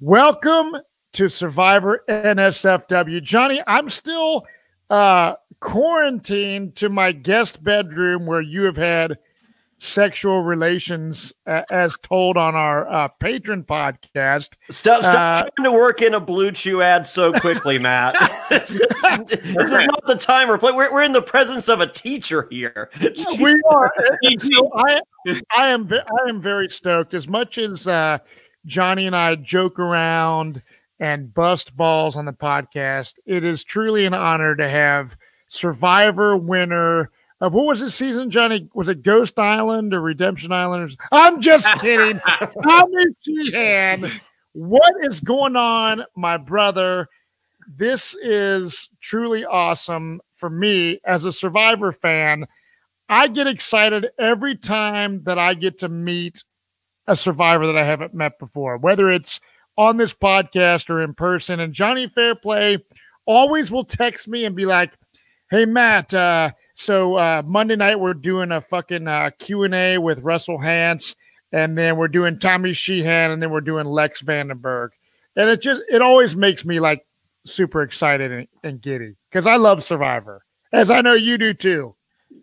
Welcome to Survivor NSFW. Jonny, I'm still uh, quarantined to my guest bedroom where you have had sexual relations uh, as told on our uh, patron podcast. Stop, stop uh, trying to work in a Blue Chew ad so quickly, Matt. this, is, this, is, not the time or place. We're, we're in the presence of a teacher here. we are. so I, I am I am very stoked. As much as uh, Jonny and I joke around and bust balls on the podcast, it is truly an honor to have Survivor winner of what was this season, Jonny? Was it Ghost Island or Redemption Island? I'm just kidding. Tommy Sheehan. What is going on, my brother? This is truly awesome for me as a Survivor fan. I get excited every time that I get to meet a survivor that I haven't met before, whether it's on this podcast or in person. And Jonny Fairplay always will text me and be like, "Hey Matt, uh, so uh, Monday night we're doing a fucking uh, Q and A with Russell Hantz, and then we're doing Tommy Sheehan, and then we're doing Lex van den Berghe, and it just it always makes me like super excited and, and giddy because I love Survivor, as I know you do too.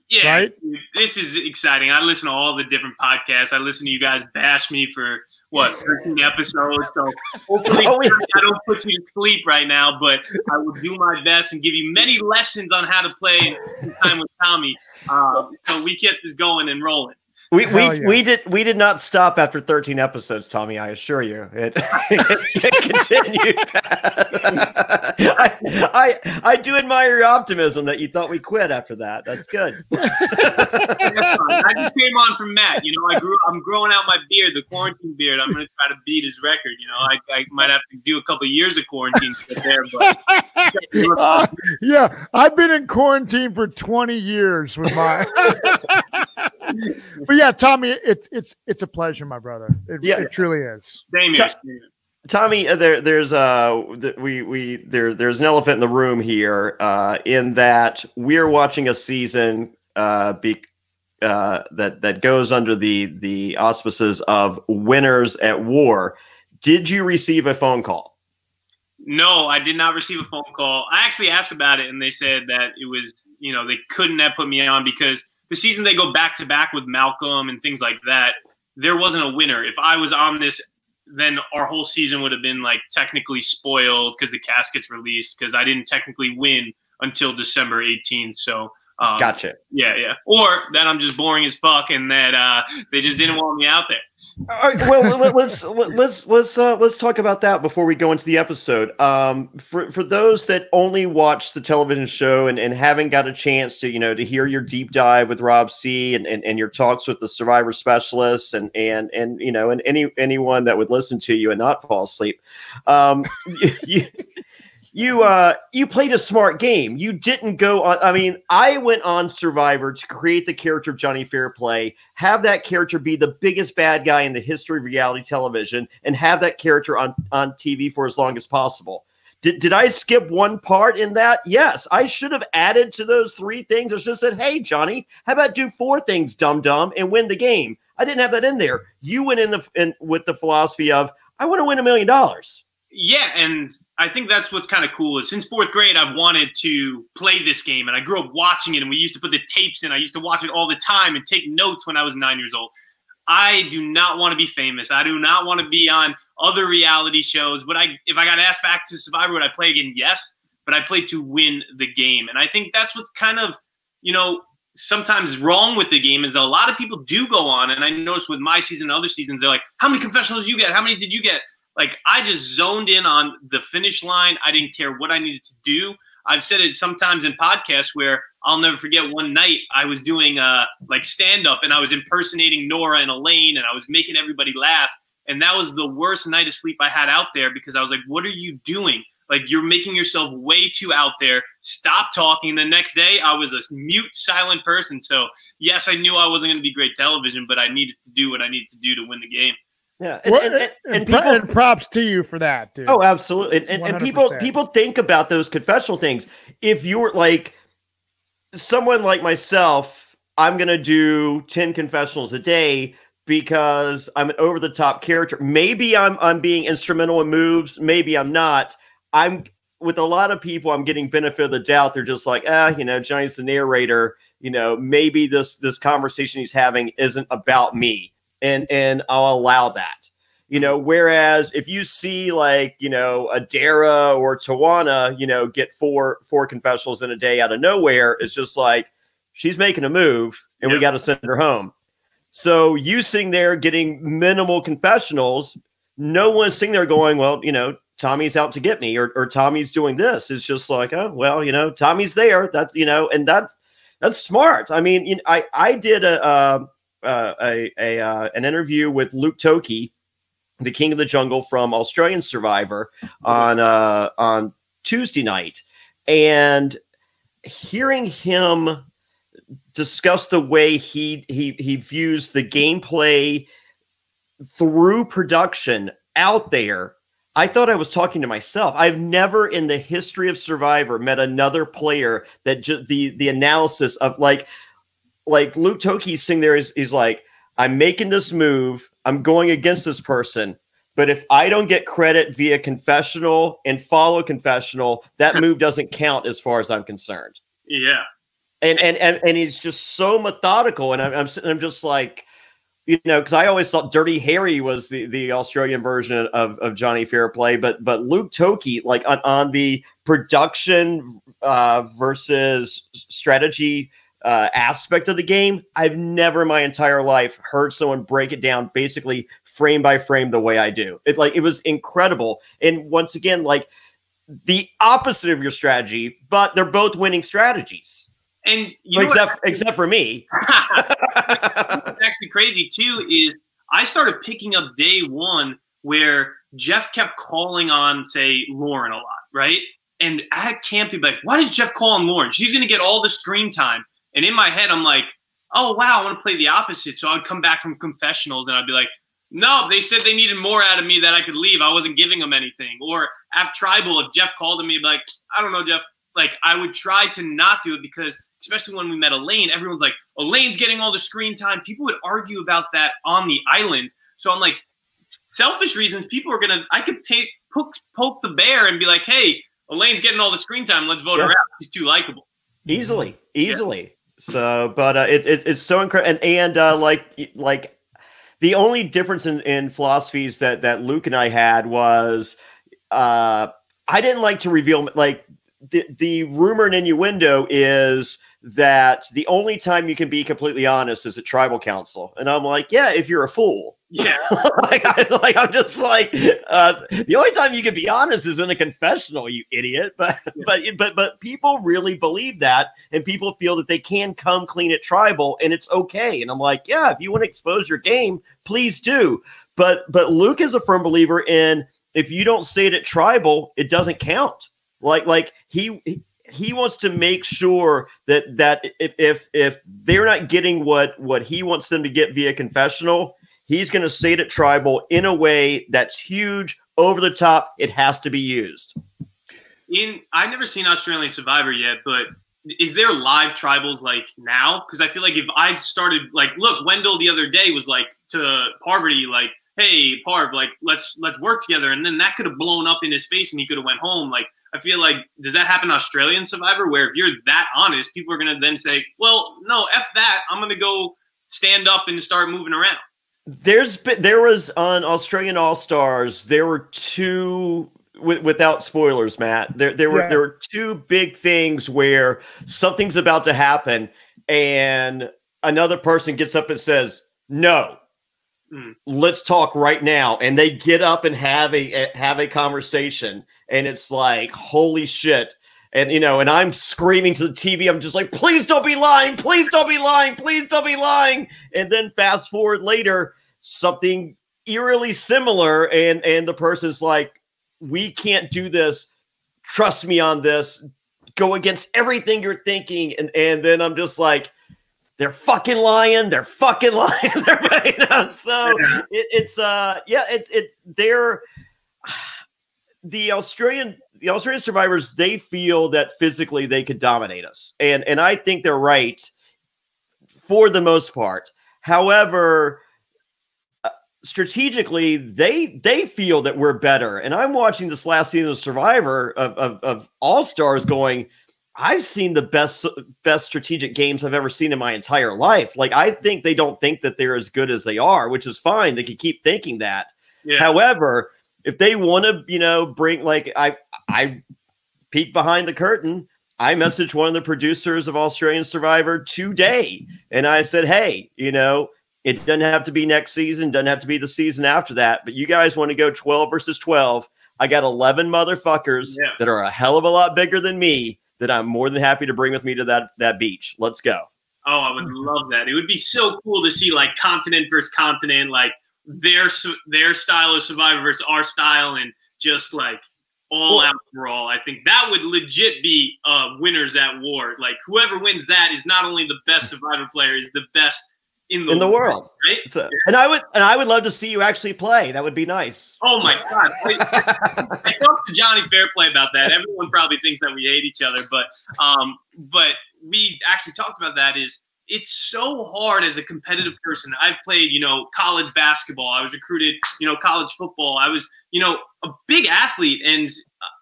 Yeah, right? this is exciting. I listen to all the different podcasts. I listen to you guys bash me for what 13 episodes. So hopefully oh, I don't put you to sleep right now, but I will do my best and give you many lessons on how to play in time with Tommy. Um, so we get this going and rolling. We we, yeah. we did we did not stop after 13 episodes, Tommy. I assure you, it, it continued. I, I I do admire your optimism that you thought we quit after that. That's good. I just came on from Matt. You know, I grew I'm growing out my beard, the quarantine beard. I'm going to try to beat his record. You know, I, I might have to do a couple of years of quarantine to get there, but uh, yeah, I've been in quarantine for 20 years with my. but yeah, Tommy, it's it's it's a pleasure, my brother. It, yeah, it truly is. Same Tommy, uh, there, there's uh, we we there, there's an elephant in the room here. Uh, in that we're watching a season uh, be, uh, that that goes under the the auspices of winners at war. Did you receive a phone call? No, I did not receive a phone call. I actually asked about it, and they said that it was you know they couldn't have put me on because the season they go back to back with Malcolm and things like that, there wasn't a winner. If I was on this, then our whole season would have been like technically spoiled because the cast gets released because I didn't technically win until December 18th. So um, gotcha. Yeah, yeah. Or that I'm just boring as fuck and that uh, they just didn't want me out there. All right, well, let's let's let's uh, let's talk about that before we go into the episode. Um, for for those that only watch the television show and, and haven't got a chance to you know to hear your deep dive with Rob C and, and, and your talks with the survivor specialists and and and you know and any anyone that would listen to you and not fall asleep, um, you, you uh you played a smart game. You didn't go on. I mean, I went on Survivor to create the character of Jonny Fairplay, have that character be the biggest bad guy in the history of reality television, and have that character on on TV for as long as possible. Did, did I skip one part in that? Yes, I should have added to those three things. I should have said, "Hey, Jonny, how about do four things, dum dum, and win the game." I didn't have that in there. You went in the in with the philosophy of, "I want to win a million dollars." Yeah, and I think that's what's kind of cool is since fourth grade, I've wanted to play this game, and I grew up watching it, and we used to put the tapes in. I used to watch it all the time and take notes when I was nine years old. I do not want to be famous. I do not want to be on other reality shows. But I, if I got asked back to Survivor, would I play again? Yes, but I played to win the game, and I think that's what's kind of, you know, sometimes wrong with the game is a lot of people do go on, and I noticed with my season and other seasons, they're like, "How many confessionals you get? How many did you get?" Like I just zoned in on the finish line. I didn't care what I needed to do. I've said it sometimes in podcasts where I'll never forget one night I was doing uh like stand up and I was impersonating Noura and Elaine and I was making everybody laugh. And that was the worst night of sleep I had out there because I was like, what are you doing? Like you're making yourself way too out there. Stop talking. The next day I was a mute, silent person. So yes, I knew I wasn't going to be great television, but I needed to do what I needed to do to win the game. Yeah, and, and, and, and, people, and props to you for that, dude. Oh, absolutely. And, and, people people think about those confessional things. If you're like someone like myself, I'm gonna do ten confessionals a day. because I'm an over the top character. Maybe I'm I'm being instrumental in moves, maybe I'm not. I'm with a lot of people I'm getting benefit of the doubt. They're just like, ah, you know, Jonny's the narrator, you know, maybe this this conversation he's having isn't about me. And and I'll allow that. You know, whereas if you see like, you know, a Dara or Tawana, you know, get four four confessionals in a day out of nowhere, it's just like she's making a move and we got to send her home. So you sitting there getting minimal confessionals, no one's sitting there going, well, you know, Tommy's out to get me or, or Tommy's doing this. It's just like, oh, well, you know, Tommy's there. That, you know, and that that's smart. I mean, you know, I, I did a, uh, uh, a, a uh, an interview with Luke Toki, the king of the jungle from Australian Survivor on, uh, on Tuesday night. And hearing him discuss the way he he he views the gameplay through production out there I thought I was talking to myself. I've never in the history of Survivor met another player that ju- the the analysis of like like Luke Toki sitting there is he's like, I'm making this move, I'm going against this person, but if I don't get credit via confessional and follow confessional, that move doesn't count as far as I'm concerned. Yeah. And and and, and he's just so methodical, and I'm I'm, I'm just like you know, because I always thought Dirty Harry was the, the Australian version of, of Jonny Fairplay, but but Luke Toki, like on, on the production uh, versus strategy uh, aspect of the game, I've never in my entire life heard someone break it down basically frame by frame the way I do. It like it was incredible, and once again, like the opposite of your strategy, but they're both winning strategies. And except except for me. What's actually crazy too is I started picking up day one where Jeff kept calling on, say, Lauren a lot, right? And I can't be like, why does Jeff call on Lauren? She's gonna get all the screen time. And in my head, I'm like, oh wow, I want to play the opposite. So I'd come back from confessionals and I'd be like, no, they said they needed more out of me that I could leave. I wasn't giving them anything. Or at tribal, if Jeff called to me, like, I don't know, Jeff. Like I would try to not do it because especially when we met Elaine, everyone's like, Elaine's getting all the screen time. People would argue about that on the island. So I'm like, selfish reasons, people are gonna. I could pay, poke, poke the bear and be like, hey, Elaine's getting all the screen time. Let's vote yeah. her out. She's too likable. Easily, easily. So, but uh, it, it, it's so incredible, and and uh, like like the only difference in, in philosophies that that Luke and I had was uh, I didn't like to reveal like the the rumor and innuendo is that the only time you can be completely honest is at tribal council. And I'm like, yeah, if you're a fool. Yeah. like, I, like I'm just like, uh, the only time you can be honest is in a confessional, you idiot. But, yeah. but, but, but people really believe that. And people feel that they can come clean at tribal and it's okay. And I'm like, yeah, if you want to expose your game, please do. But, but Luke is a firm believer in if you don't say it at tribal, it doesn't count. Like, like he, he he wants to make sure that that if if if they're not getting what what he wants them to get via confessional, he's going to say it tribal in a way that's huge, over the top. It has to be used. In I've never seen Australian Survivor yet, but is there live tribals like now? Because I feel like if I started like, look, Wendell the other day was like to Parvati, like, hey, Parv, like let's let's work together, and then that could have blown up in his face, and he could have went home. Like I feel like does that happen Australian Survivor where if you're that honest, people are gonna then say, well, no, f that, I'm gonna go stand up and start moving around. There's been, there was on Australian All Stars there were two without spoilers, Matt. There there were yeah. there were two big things where something's about to happen and another person gets up and says no Mm. Let's talk right now. And they get up and have a have a conversation, and it's like, holy shit. And you know, and I'm screaming to the TV. I'm just like, please don't be lying, please don't be lying, please don't be lying. And then fast forward later, something eerily similar, and and the person's like, we can't do this. Trust me on this. Go against everything you're thinking. And and then I'm just like, they're fucking lying. They're fucking lying. they're, so it, it's uh yeah it's it's they're the Australian the Australian survivors they feel that physically they could dominate us and and I think they're right for the most part. However, uh, strategically they they feel that we're better. And I'm watching this last season of Survivor of, of, of All Stars going. I've seen the best best strategic games I've ever seen in my entire life. Like I think they don't think that they're as good as they are, which is fine. They can keep thinking that. Yeah. However, if they want to, you know, bring like I I peek behind the curtain. I messaged one of the producers of Australian Survivor today, and I said, "Hey, you know, it doesn't have to be next season, doesn't have to be the season after that, but you guys want to go 12 versus 12. I got 11 motherfuckers yeah. that are a hell of a lot bigger than me that I'm more than happy to bring with me to that that beach. Let's go. Oh, I would love that. It would be so cool to see like continent versus continent, like their their style of survivor versus our style, and just like all out brawl. I think that would legit be uh, winners at war. Like whoever wins that is not only the best survivor player, is the best in the, in the world, right? So, and I would and I would love to see you actually play. That would be nice. Oh my god! I, I talked to Jonny Fairplay about that. Everyone probably thinks that we hate each other, but um, but we actually talked about that. Is it's so hard as a competitive person. I've played, you know, college basketball. I was recruited, you know, college football. I was, you know, a big athlete, and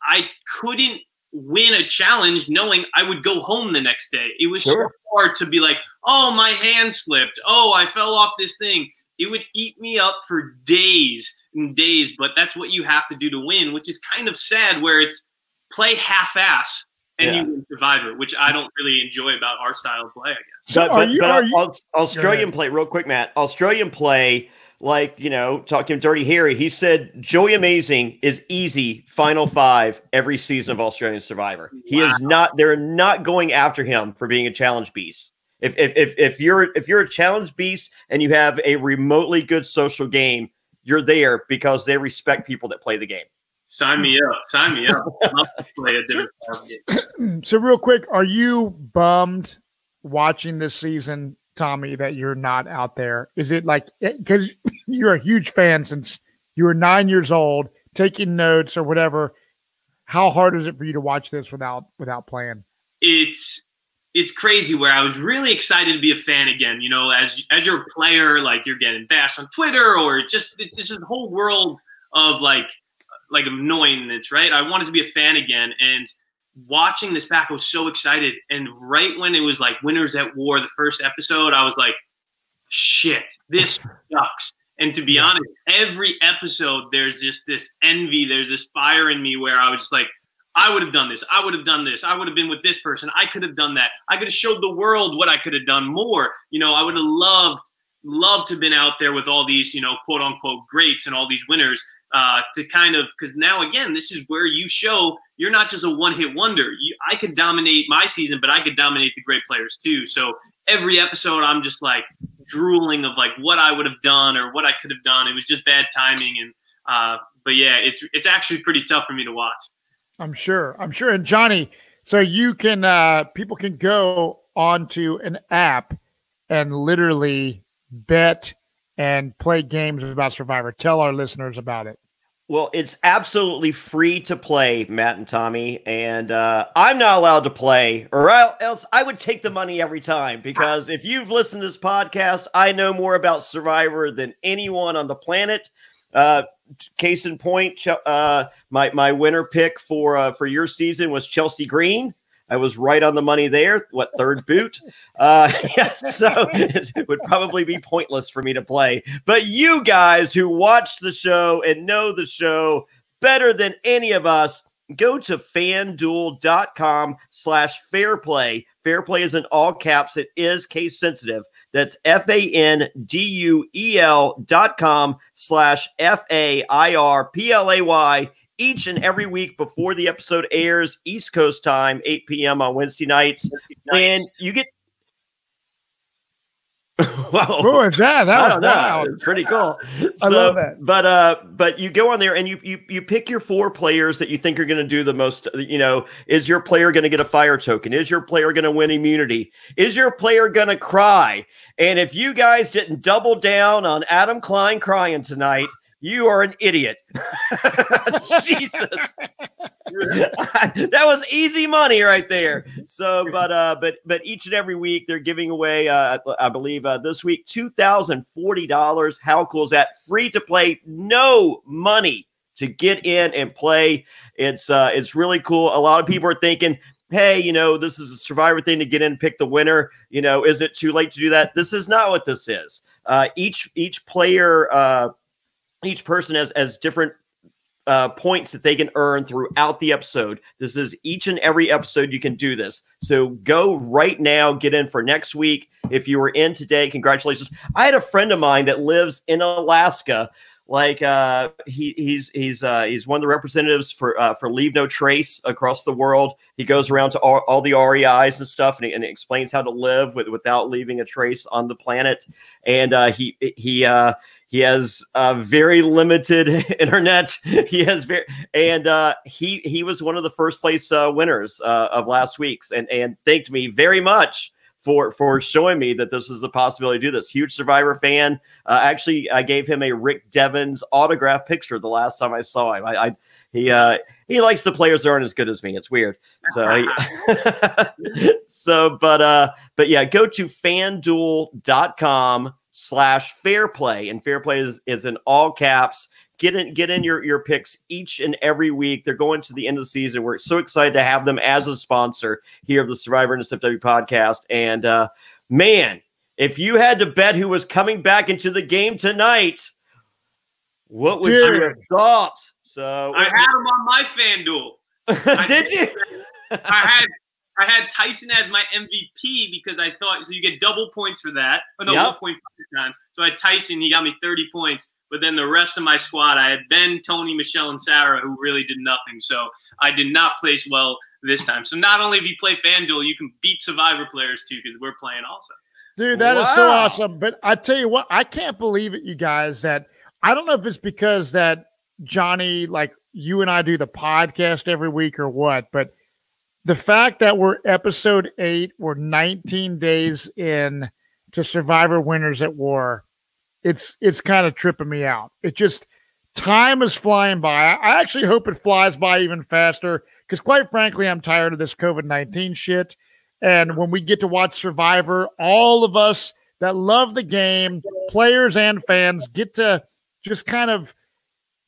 I couldn't win a challenge knowing I would go home the next day. It was sure. so hard to be like, oh, my hand slipped. Oh, I fell off this thing. It would eat me up for days and days, but that's what you have to do to win, which is kind of sad where it's play half ass and yeah. you win Survivor, which I don't really enjoy about our style of play, I guess. But, but, you, but you, Australian play, real quick, Matt, Australian play like you know talking dirty harry. He said joey amazing is easy final five every season of australian survivor. He wow. is not they're not going after him for being a challenge beast. If, if if if you're if you're a challenge beast and you have a remotely good social game you're there because they respect people that play the game. Sign me up. Sign me up. Play a different so real quick are you bummed watching this season Tommy, that you're not out there? Is it like because eh, you're a huge fan since you were nine years old, taking notes or whatever? How hard is it for you to watch this without without playing? It's it's crazy where I was really excited to be a fan again. You know, as as you're player, like you're getting bashed on Twitter or just it's just a whole world of like like annoyingness, right? I wanted to be a fan again, and watching this back, I was so excited. And right when it was like Winners at War, the first episode, I was like, shit, this sucks. And to be yeah. honest, every episode, there's just this envy, there's this fire in me where I was just like, I would have done this. I would have done this. I would have been with this person. I could have done that. I could have showed the world what I could have done more. You know, I would have loved, loved to have been out there with all these, you know, quote unquote greats and all these winners uh, to kind of because now again this is where you show you're not just a one hit wonder. You, I could dominate my season, but I could dominate the great players too. So every episode, I'm just like drooling of like what I would have done or what I could have done. It was just bad timing, and uh, but yeah, it's it's actually pretty tough for me to watch. I'm sure. I'm sure. And Jonny, so you can uh, people can go onto an app and literally bet and play games about Survivor. Tell our listeners about it. Well, it's absolutely free to play, Matt and Tommy, and uh, I'm not allowed to play, or else I would take the money every time. Because if you've listened to this podcast, I know more about Survivor than anyone on the planet. Uh, case in point, uh, my my winner pick for uh, for your season was Chelsea Green. I was right on the money there. What third boot? Uh, yeah, so it would probably be pointless for me to play. But you guys who watch the show and know the show better than any of us, go to fanduel.com slash fair play. Fair play is in all caps. It is case sensitive. That's F A N D U E L dot com slash F A I R P L A Y each and every week before the episode airs, East Coast time, 8 p.m. on Wednesday nights. And you get wow. Who is that? That was wow. It's pretty cool. I love that. But uh, but you go on there and you you you pick your four players that you think are going to do the most. You know, is your player going to get a fire token? Is your player going to win immunity? Is your player going to cry? And if you guys didn't double down on Adam Klein crying tonight, you are an idiot. Jesus. that was easy money right there. So, but uh, but but each and every week they're giving away, uh, I believe uh, this week two thousand forty dollars. How cool is that? Free to play, no money to get in and play. It's uh, it's really cool. A lot of people are thinking, hey, you know, this is a survivor thing to get in, and pick the winner. You know, is it too late to do that? This is not what this is. Uh, each each player, uh, each person has has different uh, points that they can earn throughout the episode. This is each and every episode you can do this. So go right now, get in for next week. If you were in today, congratulations. I had a friend of mine that lives in Alaska. Like uh, he, he's he's uh, he's one of the representatives for uh, for Leave No Trace across the world. He goes around to all, all the REIs and stuff, and he, and he explains how to live with, without leaving a trace on the planet. And uh, he he uh, he has uh, very limited internet. He has very, and uh, he he was one of the first place uh, winners uh, of last week's, and and thanked me very much for for showing me that this is a possibility to do this. Huge Survivor fan. Uh, actually, I gave him a Rick Devens autograph picture the last time I saw him. I, I he uh, he likes the players that aren't as good as me. It's weird. So so but uh but yeah, go to fanduel.com slash fair play. And fair play is, is in all caps. Get in, get in your, your picks each and every week. They're going to the end of the season. We're so excited to have them as a sponsor here of the Survivor and the SFW podcast. And uh, man, if you had to bet who was coming back into the game tonight, what would Dude. you have thought? So I had him on my FanDuel. Did you? I had I had Tyson as my MVP because I thought so you get double points for that. Oh no, yep. 1.5 times. So I had Tyson, he got me 30 points. But then the rest of my squad, I had Ben, Tony, Michelle, and Sarah, who really did nothing. So I did not place well this time. So not only if you play FanDuel, you can beat Survivor players too, because we're playing also. Dude, that wow. is so awesome. But I tell you what, I can't believe it, you guys, that I don't know if it's because that Jonny, like you and I do the podcast every week or what, but the fact that we're episode eight, we're 19 days in to Survivor Winners at War, it's it's kind of tripping me out. It just time is flying by. I actually hope it flies by even faster because, quite frankly, I'm tired of this COVID 19 shit. And when we get to watch Survivor, all of us that love the game, players and fans, get to just kind of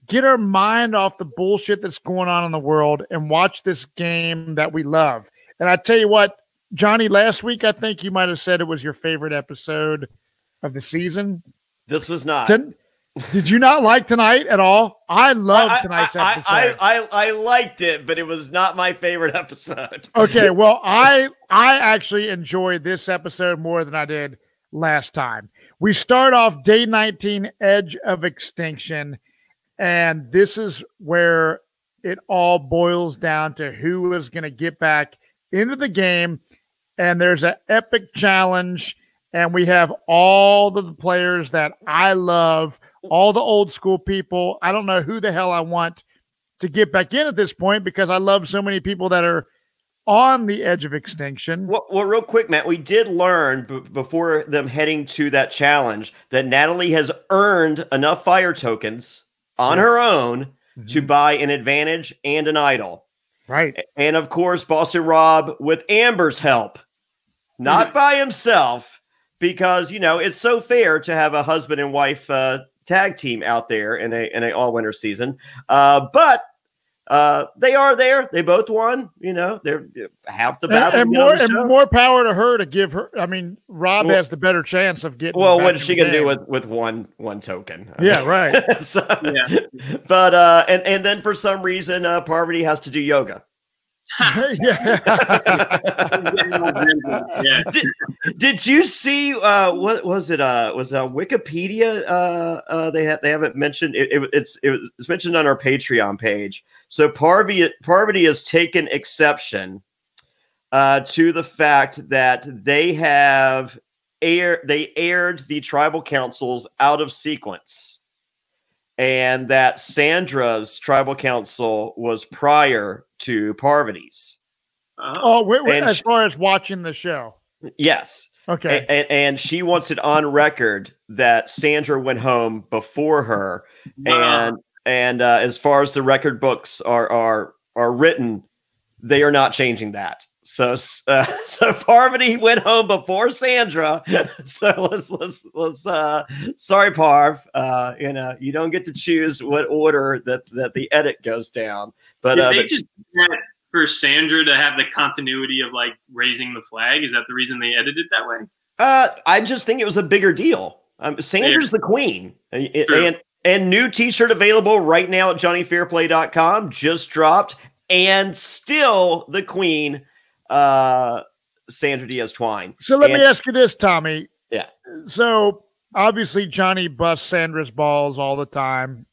get our mind off the bullshit that's going on in the world and watch this game that we love. And I tell you what, Jonny, last week I think you might have said it was your favorite episode of the season. This was not. did you not like tonight at all? I love tonight's I, episode. I, I, I, liked it, but it was not my favorite episode. okay, well, I I actually enjoyed this episode more than I did last time. We start off day 19, Edge of Extinction and this is where it all boils down to who is going to get back into the game. And there's an epic challenge. And we have all the players that I love, all the old school people. I don't know who the hell I want to get back in at this point because I love so many people that are on the edge of extinction. Well, well real quick, Matt, we did learn b- before them heading to that challenge that Natalie has earned enough fire tokens on yes. her own mm-hmm. to buy an advantage and an idol. Right. And of course, Bossy Rob with Amber's help, not mm-hmm. by himself, because you know it's so fair to have a husband and wife uh, tag team out there in a in a all winter season. Uh, but uh, they are there. They both won. You know, they're half the battle. And, and more and more power to her to give her. I mean, Rob well, has the better chance of getting. Well, what is she going to do with with one one token? Yeah, right. so, yeah. But uh, and and then for some reason, uh, Parvati has to do yoga. yeah. did, did you see uh what was it uh was uh wikipedia uh uh they have they haven't mentioned it, it it's it was, it's mentioned on our patreon page so Parvati, Parvati has taken exception uh, to the fact that they have air they aired the tribal councils out of sequence, and that Sandra's tribal council was prior to Parvati's. Uh-huh. Oh, wait, wait, as she, far as watching the show, yes. Okay. And, and, she wants it on record that Sandra went home before her, and and uh, as far as the record books are are are written, they are not changing that. So uh, so Parvati went home before Sandra. So let's let's let's uh sorry Parv. Uh you know, you don't get to choose what order that that the edit goes down. But Did uh they but, just for Sandra to have the continuity of like raising the flag? Is that the reason they edited that way? uh I just think it was a bigger deal. Um Sandra's the queen. And and, and new t-shirt available right now at johnnyfairplay.com just dropped and still the queen uh Sandra Diaz Twine. So let And- me ask you this, Tommy. Yeah. So obviously Jonny busts Sandra's balls all the time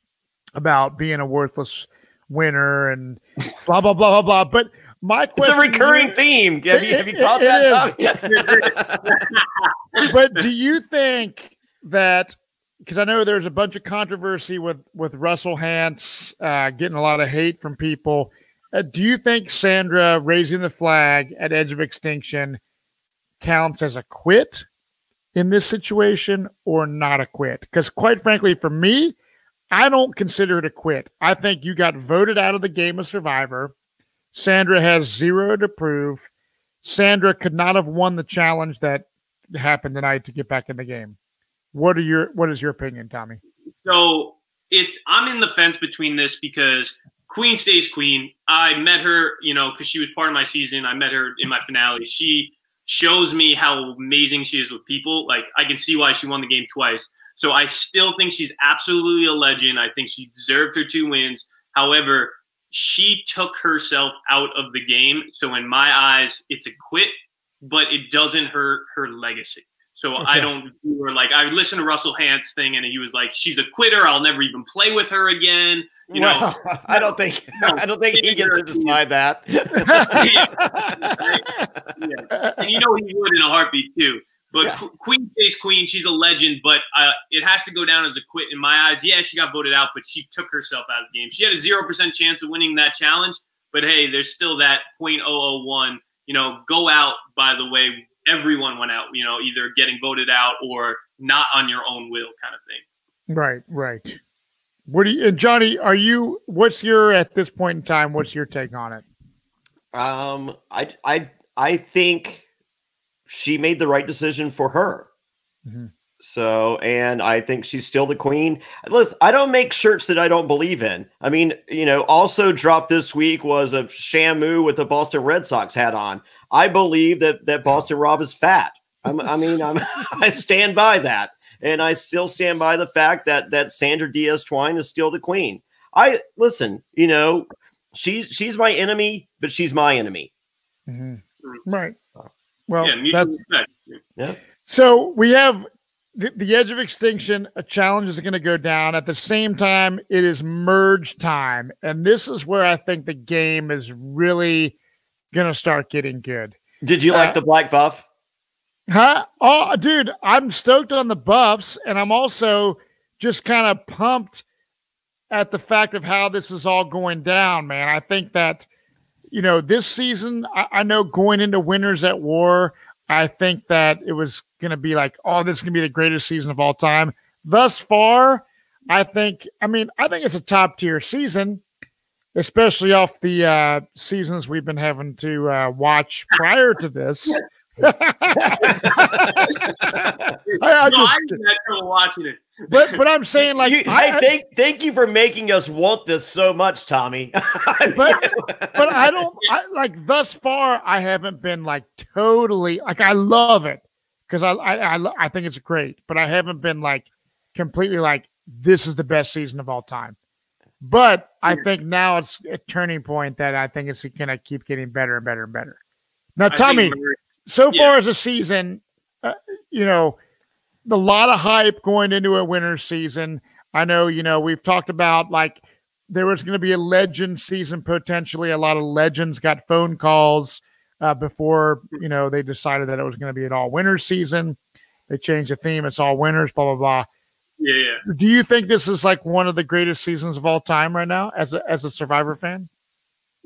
about being a worthless winner and blah blah blah blah blah. But my It's question a recurring to theme. Have you, have you caught that, you- but do you think that because I know there's a bunch of controversy with with Russell Hantz uh, getting a lot of hate from people. Uh, do you think Sandra raising the flag at Edge of Extinction counts as a quit in this situation or not a quit? Because quite frankly, for me, I don't consider it a quit. I think you got voted out of the game of Survivor. Sandra has zero to prove. Sandra could not have won the challenge that happened tonight to get back in the game. What are your what is your opinion, Tommy? So it's I'm in the fence between this because Queen stays Queen. I met her, you know, because she was part of my season. I met her in my finale. She shows me how amazing she is with people. Like I can see why she won the game twice. So I still think she's absolutely a legend. I think she deserved her two wins. However, she took herself out of the game. So in my eyes, it's a quit, but it doesn't hurt her legacy. So I don't her like I listened to Russell Hantz thing and he was like, she's a quitter. I'll never even play with her again. You know, well, I don't think I don't think he gets to decide that. yeah. and you know he would in a heartbeat too. But Yeah. Queen stays Queen. She's a legend, but uh, it has to go down as a quit in my eyes. Yeah, she got voted out, but she took herself out of the game. She had a zero percent chance of winning that challenge, but hey, there's still that .001. You know, go out. By the way, everyone went out. You know, either getting voted out or not on your own will, kind of thing. right, right. What do you and Jonny, are you what's your at this point in time, what's your take on it? Um, I I I think she made the right decision for her. Mhm. So, and I think she's still the queen. Listen, I don't make shirts that I don't believe in. I mean, you know, also dropped this week was a Shamu with the Boston Red Sox hat on. I believe that that Boston Rob is fat. I'm, I mean, I'm, I stand by that, and I still stand by the fact that that Sandra Diaz Twine is still the queen. I listen, you know, she's she's my enemy, but she's my enemy. Mhm. Right. Well, yeah, mutual that's respect. So we have the, the edge of extinction. A challenge is going to go down. At the same time, it is merge time, and this is where I think the game is really to start getting good. Did you Uh, like the black buff? Huh? Oh, dude, I'm stoked on the buffs, and I'm also just kind of pumped at the fact of how this is all going down, man. I think that, you know, this season, I, I know going into Winners at War, I think that it was going to be like, oh, this is going to be the greatest season of all time. Thus far, I think, I mean, I think it's a top tier season, especially off the uh, seasons we've been having to uh, watch prior to this. I, I no, just- didn't watching it. but but I'm saying like You- I, hey, thank thank you for making us want this so much, Tommy. but but I don't I like thus far I haven't been like totally like I love it because I, I I I think it's great, but I haven't been like completely like this is the best season of all time. But I think now it's a turning point that I think it's gonna keep getting better and better and better. Now, Tommy, so Yeah. far as a season, uh, you know, a lot of hype going into a winter season. I know, you know, we've talked about like there was going to be a legend season potentially. A lot of legends got phone calls uh, before, you know, they decided that it was going to be an all winter season. They changed the theme. It's all winners, blah, blah, blah. Yeah, yeah. Do you think this is like one of the greatest seasons of all time right now as a, as a Survivor fan?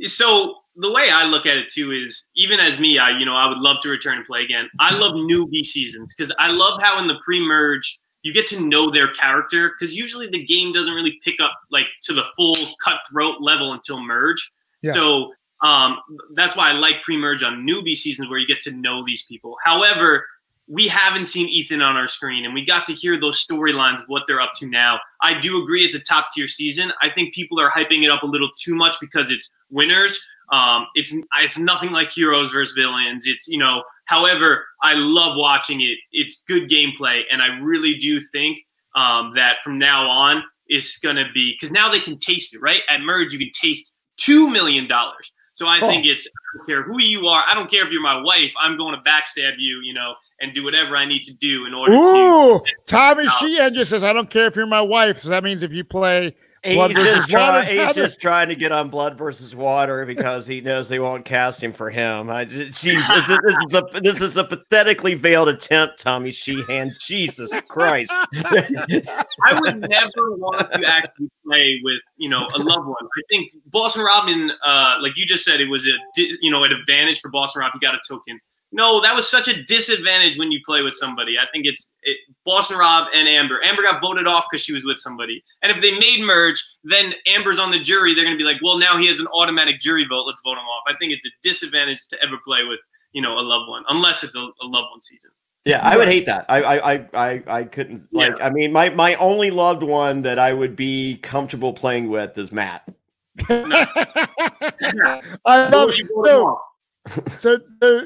So the way I look at it too is even as me, I you know I would love to return and play again. I love newbie seasons because I love how in the pre-merge you get to know their character because usually the game doesn't really pick up like to the full cutthroat level until merge. Yeah. So um, that's why I like pre-merge on newbie seasons where you get to know these people. However, we haven't seen Ethan on our screen, and we got to hear those storylines of what they're up to now. I do agree it's a top tier season. I think people are hyping it up a little too much because it's winners. Um, it's it's nothing like heroes versus villains. It's you know, however, I love watching it. It's good gameplay, and I really do think um, that from now on it's gonna be because now they can taste it. Right at merge, you can taste two million dollars. So I oh. think it's I don't care who you are. I don't care if you're my wife. I'm going to backstab you, you know, and do whatever I need to do in order Ooh, to. Tommy Sheehan just says, I don't care if you're my wife. So that means if you play He's just, try, he's just trying to get on blood versus water because he knows they won't cast him for him. I, geez, this, is, this, is a, this is a pathetically veiled attempt, Tommy Sheehan. Jesus Christ! I would never want to actually play with you know a loved one. I think Boston Robin, uh, like you just said, it was a you know an advantage for Boston Robin. He got a token. No, that was such a disadvantage when you play with somebody. I think it's it, Boston Rob and Amber. Amber got voted off because she was with somebody. And if they made merge, then Amber's on the jury. They're going to be like, well, now he has an automatic jury vote. Let's vote him off. I think it's a disadvantage to ever play with you know a loved one, unless it's a, a loved one season. Yeah, I would hate that. I I I I couldn't like. Yeah. I mean, my my only loved one that I would be comfortable playing with is Matt. I love you. So uh,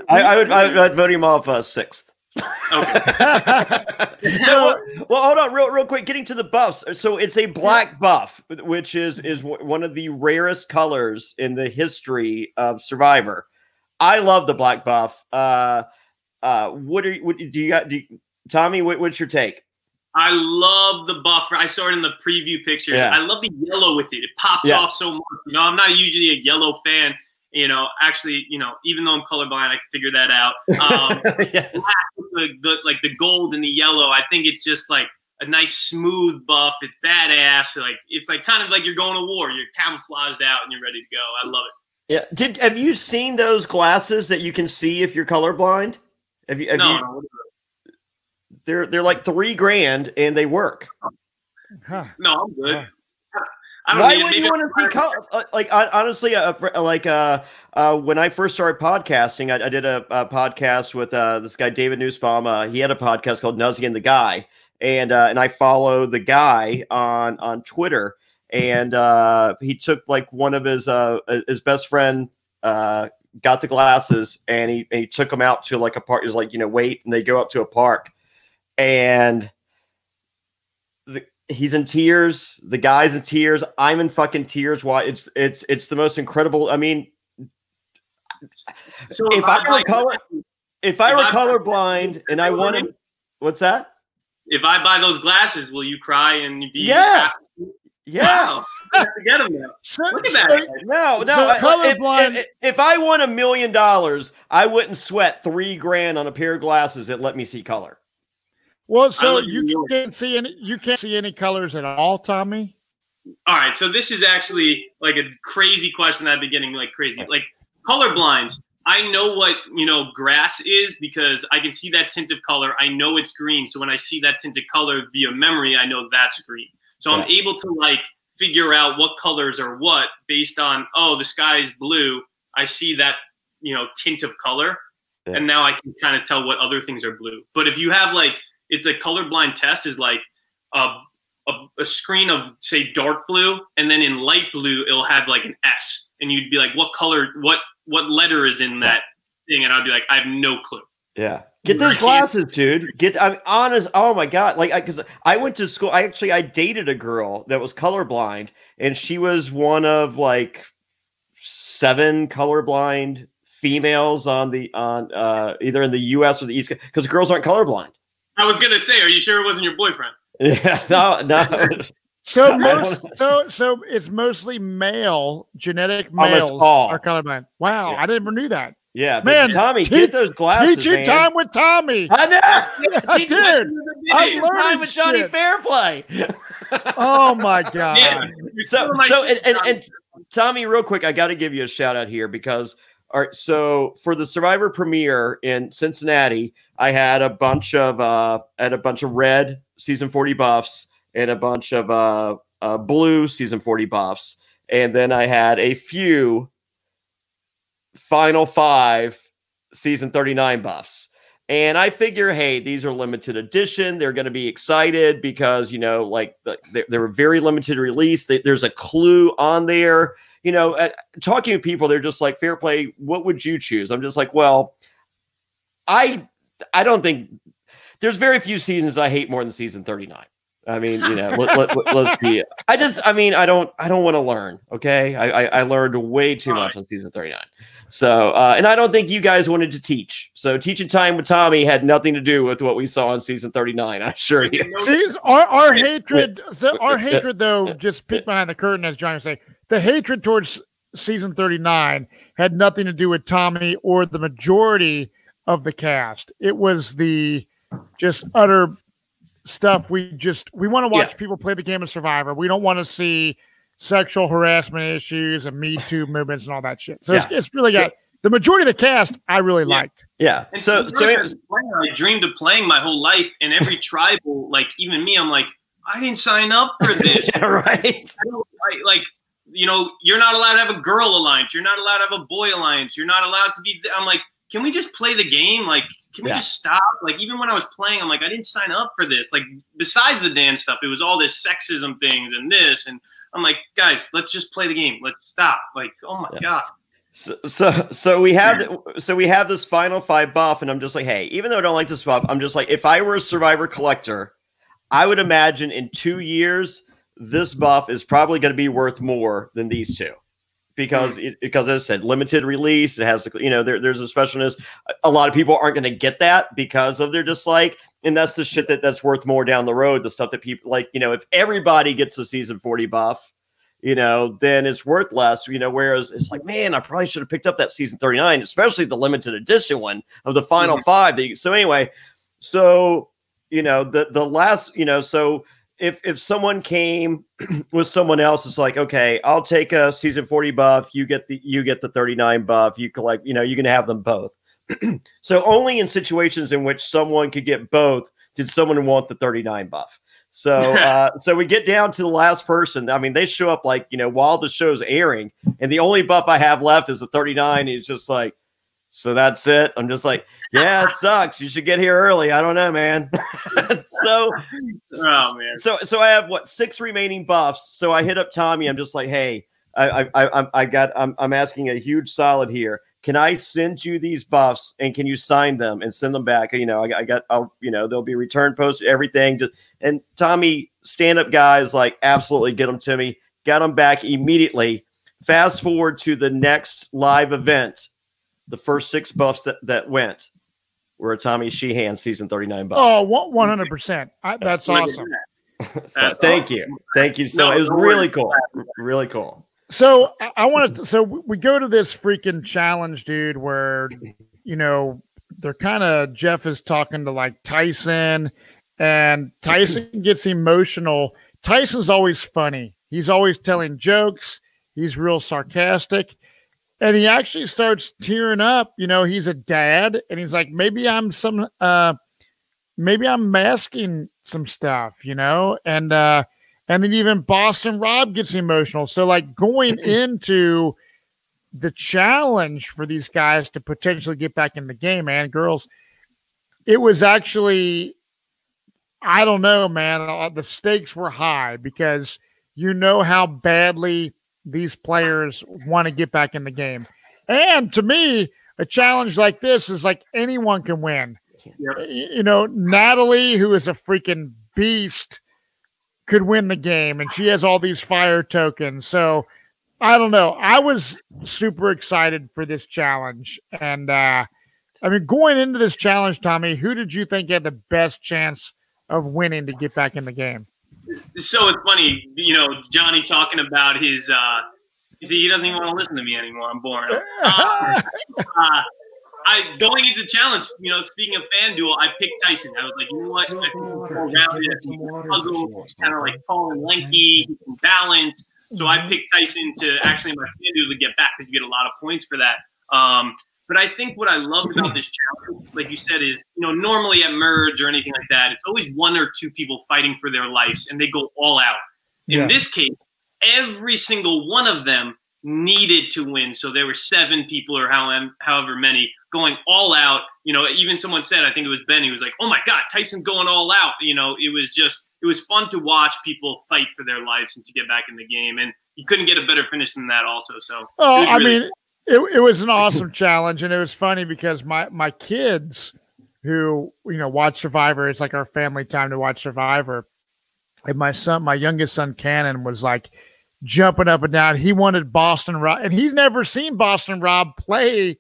I, I, would I would vote him off uh, sixth. Okay. so, well, hold on, real real quick. Getting to the buffs. So it's a black buff, which is is one of the rarest colors in the history of Survivor. I love the black buff. Uh, uh, what are you, what do you got? Do you, Tommy, what, what's your take? I love the buff. I saw it in the preview pictures. Yeah. I love the yellow with it. It pops yeah. off so much. You know, I'm not usually a yellow fan you know, actually, you know, even though I'm colorblind, I can figure that out. Um, yes. the, the, like the gold and the yellow, I think it's just like a nice smooth buff. It's badass. Like it's like kind of like you're going to war. You're camouflaged out and you're ready to go. I love it. Yeah. Did have you seen those glasses that you can see if you're colorblind? Have you? Have no. You, they're they're like three grand and they work. Huh. No, I'm good. Why would you want to see color? Uh, like honestly, uh, like uh, uh, when I first started podcasting, I, I did a, a, podcast with uh, this guy David Nussbaum. Uh, he had a podcast called Nuzzy and the Guy, and uh, and I follow the guy on on Twitter, and uh, he took like one of his uh, his best friend uh, got the glasses, and he and he took them out to like a park. He's like, you know, wait, and they go up to a park, and the he's in tears. The guy's in tears. I'm in fucking tears. Why? It's it's it's the most incredible. I mean, so if, if I, were color, if I were colorblind and I wanted, what's that? If I buy those glasses, will you cry and be? Yes. Yeah. Wow. get them now. Look at that. No, no. So colorblind. If, if, if I won a million dollars, I wouldn't sweat three grand on a pair of glasses that let me see color. Well, so you can't see any you can't see any colors at all, Tommy. All right, so this is actually like a crazy question at the getting like crazy, like color blinds. I know what you know grass is because I can see that tint of color. I know it's green, so when I see that tint of color via memory, I know that's green. So yeah. I'm able to like figure out what colors are what based on oh the sky is blue. I see that you know tint of color, yeah. and now I can kind of tell what other things are blue. But if you have like it's a colorblind test is like a, a, a, screen of say dark blue and then in light blue it'll have like an s. And you'd be like what color what what letter is in that thing? And i'd be like i have no clue. Yeah. Get those glasses dude. Get i'm honest oh my god. Like because I, I went to school i actually i dated a girl that was colorblind and she was one of like seven colorblind females on the on uh either in the us or the east because girls aren't colorblind I was gonna say, are you sure it wasn't your boyfriend? Yeah, no, no. so most, so so it's mostly male genetic oh, males are colorblind. Wow, yeah. I never knew that. Yeah, man, Tommy, teach, get those glasses. Teaching time with Tommy. I know. I did. I learned time with Jonny shit. Fairplay. oh my god. Yeah. So so and, and, and Tommy, real quick, I got to give you a shout out here because all right, so for the Survivor premiere in Cincinnati, I had a bunch of uh, had a bunch of red season forty buffs and a bunch of uh, uh, blue season forty buffs, and then I had a few final five season 39 buffs. And I figure, hey, these are limited edition. They're going to be excited because, you know, like the, they, they were very limited release. There's a clue on there. You know, at, talking to people, they're just like, fair play, what would you choose? I'm just like, well, I I don't think there's very few seasons I hate more than season 39. I mean, you know, let, us let, be. I just, I mean, I don't, I don't want to learn. Okay, I, I, I learned way too much on season thirty nine. So, uh, and I don't think you guys wanted to teach. So, teaching time with Tommy had nothing to do with what we saw in season thirty nine. I assure you. See, our, our hatred, so our hatred though, just peek behind the curtain, as John would say, the hatred towards season thirty nine had nothing to do with Tommy or the majority of the cast. It was the just utter stuff we just we want to watch yeah. people play the game of survivor we don't want to see sexual harassment issues and me too movements and all that shit so yeah. it's, it's, really got the majority of the cast i really yeah. liked yeah and so so i dreamed of playing my whole life and every tribal like even me i'm like i didn't sign up for this yeah, right I, like you know you're not allowed to have a girl alliance you're not allowed to have a boy alliance you're not allowed to be i'm like can we just play the game? Like, can we yeah. just stop? Like, even when I was playing, I'm like, I didn't sign up for this. Like, besides the dance stuff, it was all this sexism things and this. And I'm like, guys, let's just play the game. Let's stop. Like, oh my yeah. God. So, so, so we have so we have this final five buff, and I'm just like, hey, even though I don't like this buff, I'm just like, if I were a survivor collector, I would imagine in two years this buff is probably going to be worth more than these two because it, because as I said, limited release. It has you know there, there's a specialness. A lot of people aren't going to get that because of their dislike, and that's the shit that that's worth more down the road. The stuff that people like, you know, if everybody gets a season forty buff, you know, then it's worth less. You know, whereas it's like, man, I probably should have picked up that season thirty nine, especially the limited edition one of the final mm-hmm. five. That you, so anyway, so you know the the last you know so if if someone came with someone else, it's like, okay, I'll take a season 40 buff, you get the you get the 39 buff, you collect, you know, you can have them both. so only in situations in which someone could get both did someone want the 39 buff. So uh, so we get down to the last person. I mean, they show up like, you know, while the show's airing, and the only buff I have left is a 39. He's just like, so that's it. I'm just like, yeah, it sucks. You should get here early. I don't know, man. so, oh, man. So, so I have what six remaining buffs. So I hit up Tommy. I'm just like, hey, I, I, I, I got. I'm, I'm asking a huge solid here. Can I send you these buffs and can you sign them and send them back? You know, I, I got. I'll, you know, there'll be return posted, everything. Just, and Tommy, stand up guys, like absolutely get them to me. Got them back immediately. Fast forward to the next live event the first six buffs that, that went were a Tommy Sheehan season 39 buff. Oh, 100%. I, that's awesome. so, thank you. Thank you. So no, it was really cool. Really cool. So I, I wanted to, so we go to this freaking challenge, dude, where, you know, they're kind of, Jeff is talking to like Tyson and Tyson gets emotional. Tyson's always funny. He's always telling jokes. He's real sarcastic and he actually starts tearing up. You know, he's a dad, and he's like, maybe I'm some, uh, maybe I'm masking some stuff, you know, and uh, and then even Boston Rob gets emotional. So like going into the challenge for these guys to potentially get back in the game, man, girls, it was actually, I don't know, man, uh, the stakes were high because you know how badly these players want to get back in the game. And to me, a challenge like this is like anyone can win. You know, Natalie, who is a freaking beast, could win the game, and she has all these fire tokens. So I don't know. I was super excited for this challenge. And uh I mean, going into this challenge, Tommy, who did you think had the best chance of winning to get back in the game? So it's funny, you know, Johnny talking about his. uh see, he doesn't even want to listen to me anymore. I'm boring. Uh, uh, I going into the challenge, you know, speaking of FanDuel, I picked Tyson. I was like, you know what? I it. puzzle, kind of like tall and lanky, he can balance. So I picked Tyson to actually my FanDuel to get back because you get a lot of points for that. Um, but I think what I loved about this challenge, like you said, is you know normally at merge or anything like that, it's always one or two people fighting for their lives, and they go all out. In yeah. this case, every single one of them needed to win. So there were seven people or however, however many going all out. You know, even someone said, I think it was Ben, he was like, oh my God, Tyson's going all out. You know, it was just, it was fun to watch people fight for their lives and to get back in the game. And you couldn't get a better finish than that also. So, oh, really- I mean, it, it was an awesome challenge. And it was funny because my, my kids who, you know, watch Survivor, it's like our family time to watch Survivor. And my son, my youngest son, Cannon, was like, jumping up and down. He wanted Boston Rob, and he's never seen Boston Rob play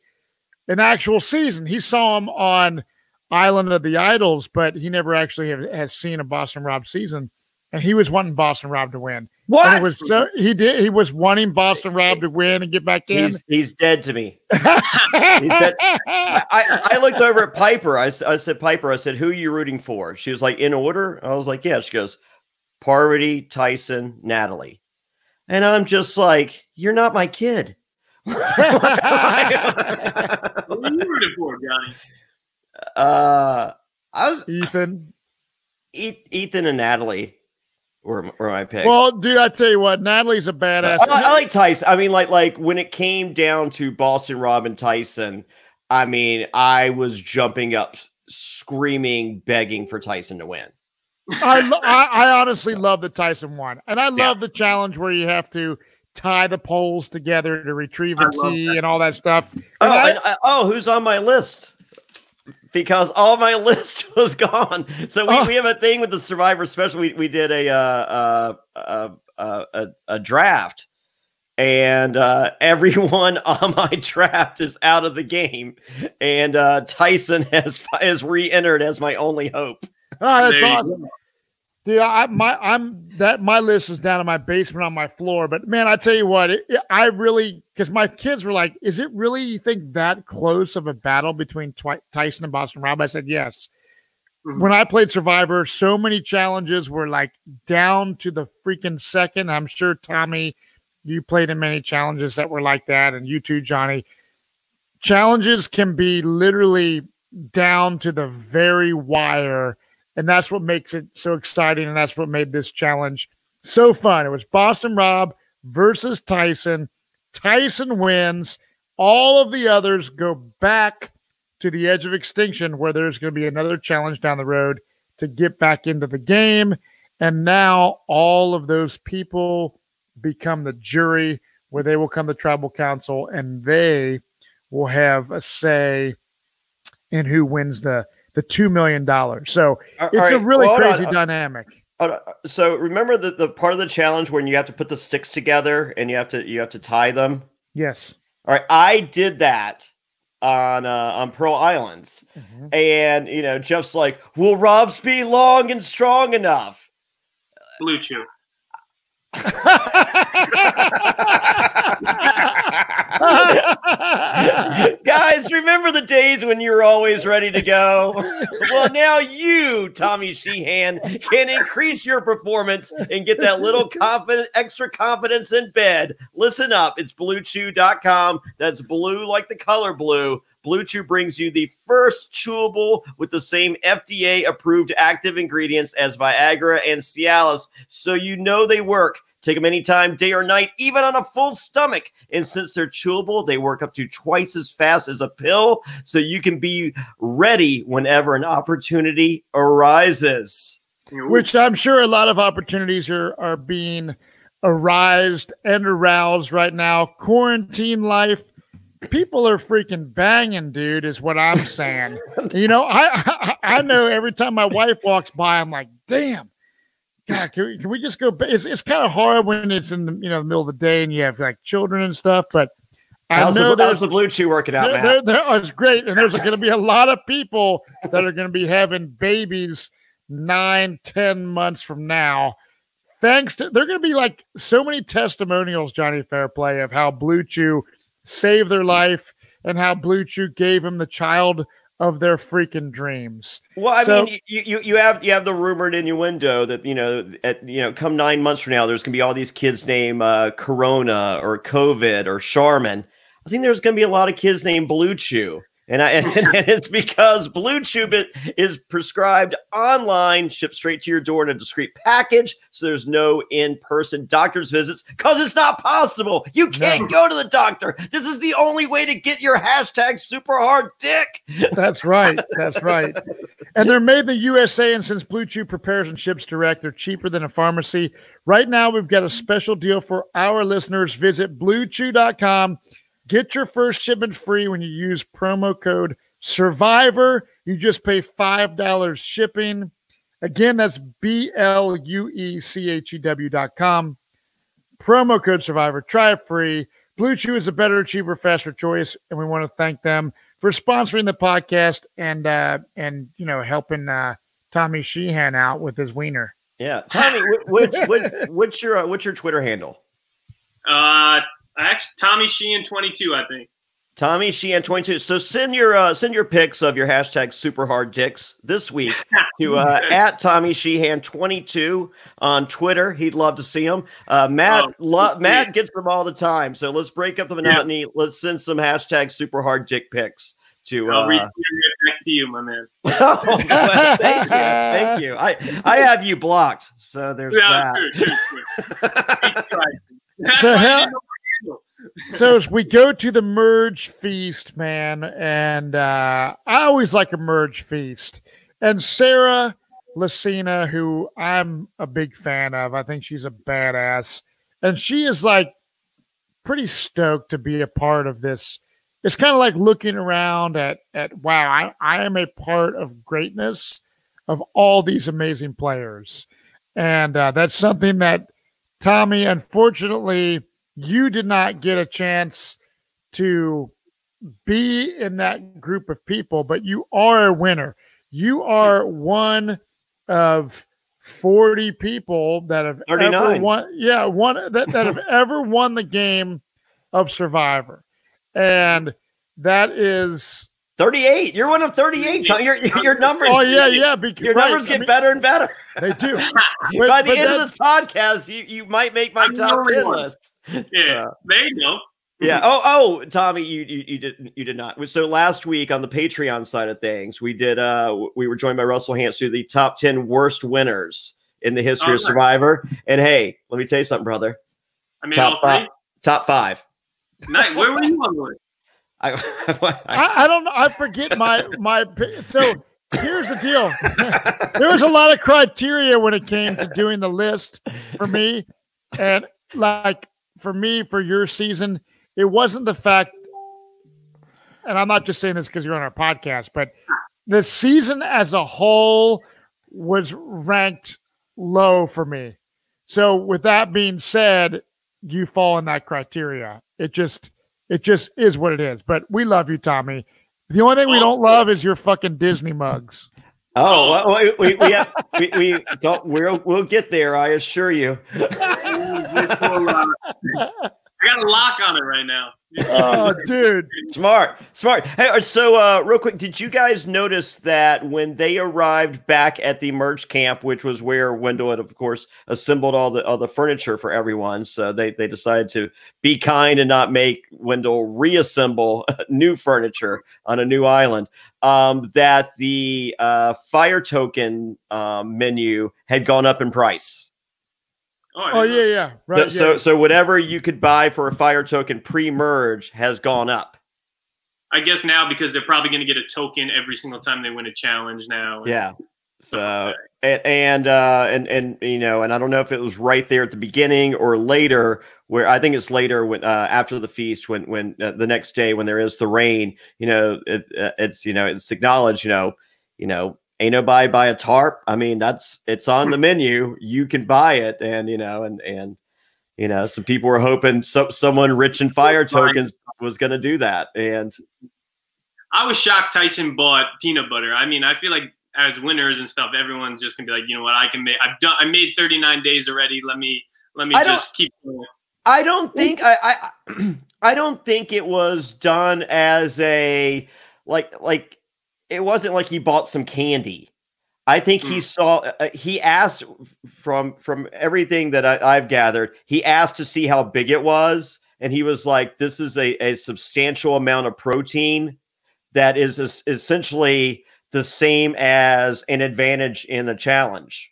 an actual season. He saw him on Island of the Idols, but he never actually have, has seen a Boston Rob season. And he was wanting Boston Rob to win. What? And it was so he did. He was wanting Boston Rob to win and get back in. He's, he's dead to me. dead. I, I looked over at Piper. I, I said, Piper, I said, who are you rooting for? She was like, in order. I was like, yeah. She goes, Parvati, Tyson, Natalie. And I'm just like, you're not my kid. what are you rooting for, Johnny? Uh, I was Ethan. Ethan and Natalie were, were my picks. Well, dude, I tell you what, Natalie's a badass. I, I, like Tyson. I mean, like, like when it came down to Boston Robin Tyson, I mean, I was jumping up, screaming, begging for Tyson to win. I, I, I honestly love the Tyson one, and I love yeah. the challenge where you have to tie the poles together to retrieve a key and all that stuff. oh, I, I, uh, oh, who's on my list? Because all my list was gone. So we, oh. we have a thing with the Survivor Special. We, we did a, uh, uh, uh, a, a draft, and uh, everyone on my draft is out of the game, and uh, Tyson has has re-entered as my only hope. Oh, that's awesome. Yeah, I, my I'm that my list is down in my basement on my floor. But man, I tell you what, it, it, I really because my kids were like, "Is it really you think that close of a battle between Twi- Tyson and Boston Rob?" I said, "Yes." Mm-hmm. When I played Survivor, so many challenges were like down to the freaking second. I'm sure Tommy, you played in many challenges that were like that, and you too, Johnny. Challenges can be literally down to the very wire and that's what makes it so exciting. And that's what made this challenge so fun. It was Boston Rob versus Tyson. Tyson wins. All of the others go back to the edge of extinction where there's going to be another challenge down the road to get back into the game. And now all of those people become the jury where they will come to tribal council and they will have a say in who wins the the two million dollars. So it's right. a really well, crazy on. dynamic. So remember the, the part of the challenge when you have to put the sticks together and you have to you have to tie them. Yes. All right, I did that on uh, on Pearl Islands, mm-hmm. and you know Jeff's like, "Will Rob's be long and strong enough?" Blue Chew. Guys, remember the days when you were always ready to go? Well, now you, Tommy Sheehan, can increase your performance and get that little confident, extra confidence in bed. Listen up. It's bluechew.com. That's blue like the color blue. Blue Chew brings you the first chewable with the same FDA approved active ingredients as Viagra and Cialis, so you know they work. Take them anytime, day or night, even on a full stomach. And since they're chewable, they work up to twice as fast as a pill, so you can be ready whenever an opportunity arises. Which I'm sure a lot of opportunities are, are being arised and aroused right now. Quarantine life, people are freaking banging, dude, is what I'm saying. you know, I, I I know every time my wife walks by, I'm like, damn God, can we, can we just go? It's, it's kind of hard when it's in the you know the middle of the day and you have like children and stuff. But I how's know the, there's the blue chew working out. There, there, there, it's great, and there's going to be a lot of people that are going to be having babies nine, ten months from now. Thanks to they're going to be like so many testimonials, Johnny Fairplay, of how Blue Chew saved their life and how Blue Chew gave him the child of their freaking dreams. Well, I so, mean, you, you you have you have the rumored innuendo that you know at you know come nine months from now, there's gonna be all these kids named uh, Corona or COVID or Charmin. I think there's gonna be a lot of kids named Blue Chew. And, I, and, and it's because Blue Chew is prescribed online, shipped straight to your door in a discreet package. So there's no in person doctor's visits because it's not possible. You can't no. go to the doctor. This is the only way to get your hashtag super hard dick. That's right. That's right. and they're made in the USA. And since Blue Chew prepares and ships direct, they're cheaper than a pharmacy. Right now, we've got a special deal for our listeners. Visit bluechew.com Get your first shipment free when you use promo code Survivor. You just pay $5 shipping. Again, that's B L U E C H E W dot com. Promo code Survivor. Try it free. Blue Chew is a better, cheaper, faster choice, and we want to thank them for sponsoring the podcast and uh, and you know helping uh, Tommy Sheehan out with his wiener. Yeah, Tommy, which, which, what's your uh, what's your Twitter handle? Uh, Actually, Tommy Sheehan 22, I think. Tommy Sheehan 22. So send your uh, send your pics of your hashtag super hard dicks this week to uh, at Tommy Sheehan 22 on Twitter. He'd love to see them. Uh, Matt oh, lo- Matt gets them all the time. So let's break up the monotony. Yeah. Let's send some hashtag super hard dick pics to. I'll uh, read back to you, my man. oh, thank you, thank you. I I have you blocked, so there's yeah, that. so how, so as we go to the merge feast, man, and uh, I always like a merge feast. And Sarah Lacina, who I'm a big fan of, I think she's a badass, and she is like pretty stoked to be a part of this. It's kind of like looking around at at wow, I, I am a part of greatness of all these amazing players, and uh, that's something that Tommy, unfortunately you did not get a chance to be in that group of people, but you are a winner. You are one of 40 people that have 39. ever won yeah, one that, that have ever won the game of Survivor. And that is 38. You're one of 38. Your your numbers. Oh yeah, yeah. Because, your numbers get I mean, better and better. They do. but, By the end of this podcast, you, you might make my I'm top 10 one. list. Yeah, uh, there you go. Yeah. Oh, oh, Tommy, you, you you did you did not. So last week on the Patreon side of things, we did. uh We were joined by Russell Hantz to the top ten worst winners in the history oh, of Survivor. And hey, let me tell you something, brother. I mean, top five. Top five. Nice. Where were you on the list? I, I, I don't know. I forget my my. So here's the deal. there was a lot of criteria when it came to doing the list for me, and like for me for your season, it wasn't the fact, and I'm not just saying this because you're on our podcast, but the season as a whole was ranked low for me. So with that being said, you fall in that criteria. It just it just is what it is. But we love you, Tommy. The only thing we don't love is your fucking Disney mugs. Oh, well, we, we, have, we, we, don't, we'll, we'll get there. I assure you. I got a lock on it right now. oh, dude. Smart. Smart. Hey, uh, so uh, real quick, did you guys notice that when they arrived back at the merge camp, which was where Wendell had, of course, assembled all the all the furniture for everyone? So they, they decided to be kind and not make Wendell reassemble new furniture on a new island. Um, that the uh, fire token um, menu had gone up in price. Oh, oh yeah, yeah, right. So, yeah. so, so whatever you could buy for a fire token pre-merge has gone up. I guess now because they're probably going to get a token every single time they win a challenge now. Yeah. So and and, uh, and and you know, and I don't know if it was right there at the beginning or later, where I think it's later when uh, after the feast, when when uh, the next day when there is the rain, you know, it, uh, it's you know it's acknowledged, you know, you know ain't nobody buy a tarp. I mean, that's it's on the menu. You can buy it, and you know, and and you know, some people were hoping so, someone rich in fire tokens was going to do that, and I was shocked Tyson bought peanut butter. I mean, I feel like as winners and stuff, everyone's just gonna be like, you know what, I can make. I've done. I made 39 days already. Let me let me I just keep. Going. I don't think I, I I don't think it was done as a like like it wasn't like he bought some candy. I think he mm. saw. Uh, uh, he asked from from everything that I, have gathered. He asked to see how big it was, and he was like, "This is a, a substantial amount of protein. that is, is essentially the same as an advantage in a challenge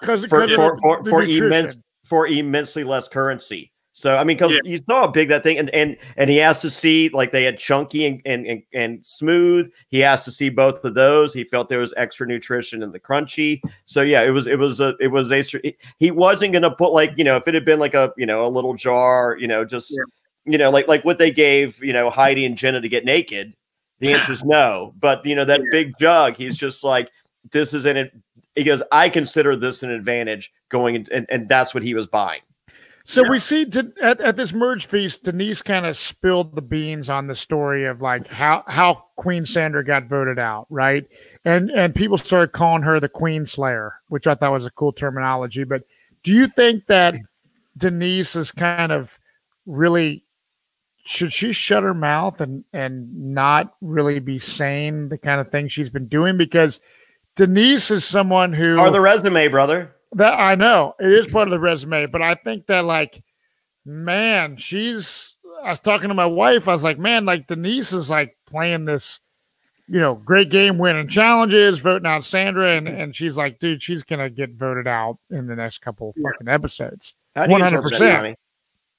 Because for, because for, of for, for, immense, for immensely less currency. So I mean, because Yeah. you saw how big that thing, and and and he has to see like they had chunky and, and and and smooth. He has to see both of those. He felt there was extra nutrition in the crunchy. So yeah, it was it was a it was a he wasn't gonna put like you know if it had been like a you know a little jar you know just Yeah. you know like like what they gave you know Heidi and Jenna to get naked. The answer is no. But you know that Yeah. big jug, he's just like this is an. He goes, I consider this an advantage going, in, and and that's what he was buying. So Yeah. we see at, at this merge feast, Denise kind of spilled the beans on the story of like how how Queen Sandra got voted out, right? And and people started calling her the Queen Slayer, which I thought was a cool terminology. But do you think that Denise is kind of really should she shut her mouth and and not really be saying the kind of thing she's been doing because Denise is someone who Or the resume, brother. That I know it is part of the resume, but I think that like, man, she's. I was talking to my wife. I was like, man, like Denise is like playing this, you know, great game, winning challenges, voting out Sandra, and and she's like, dude, she's gonna get voted out in the next couple of fucking episodes. How do you interpret that, 100%.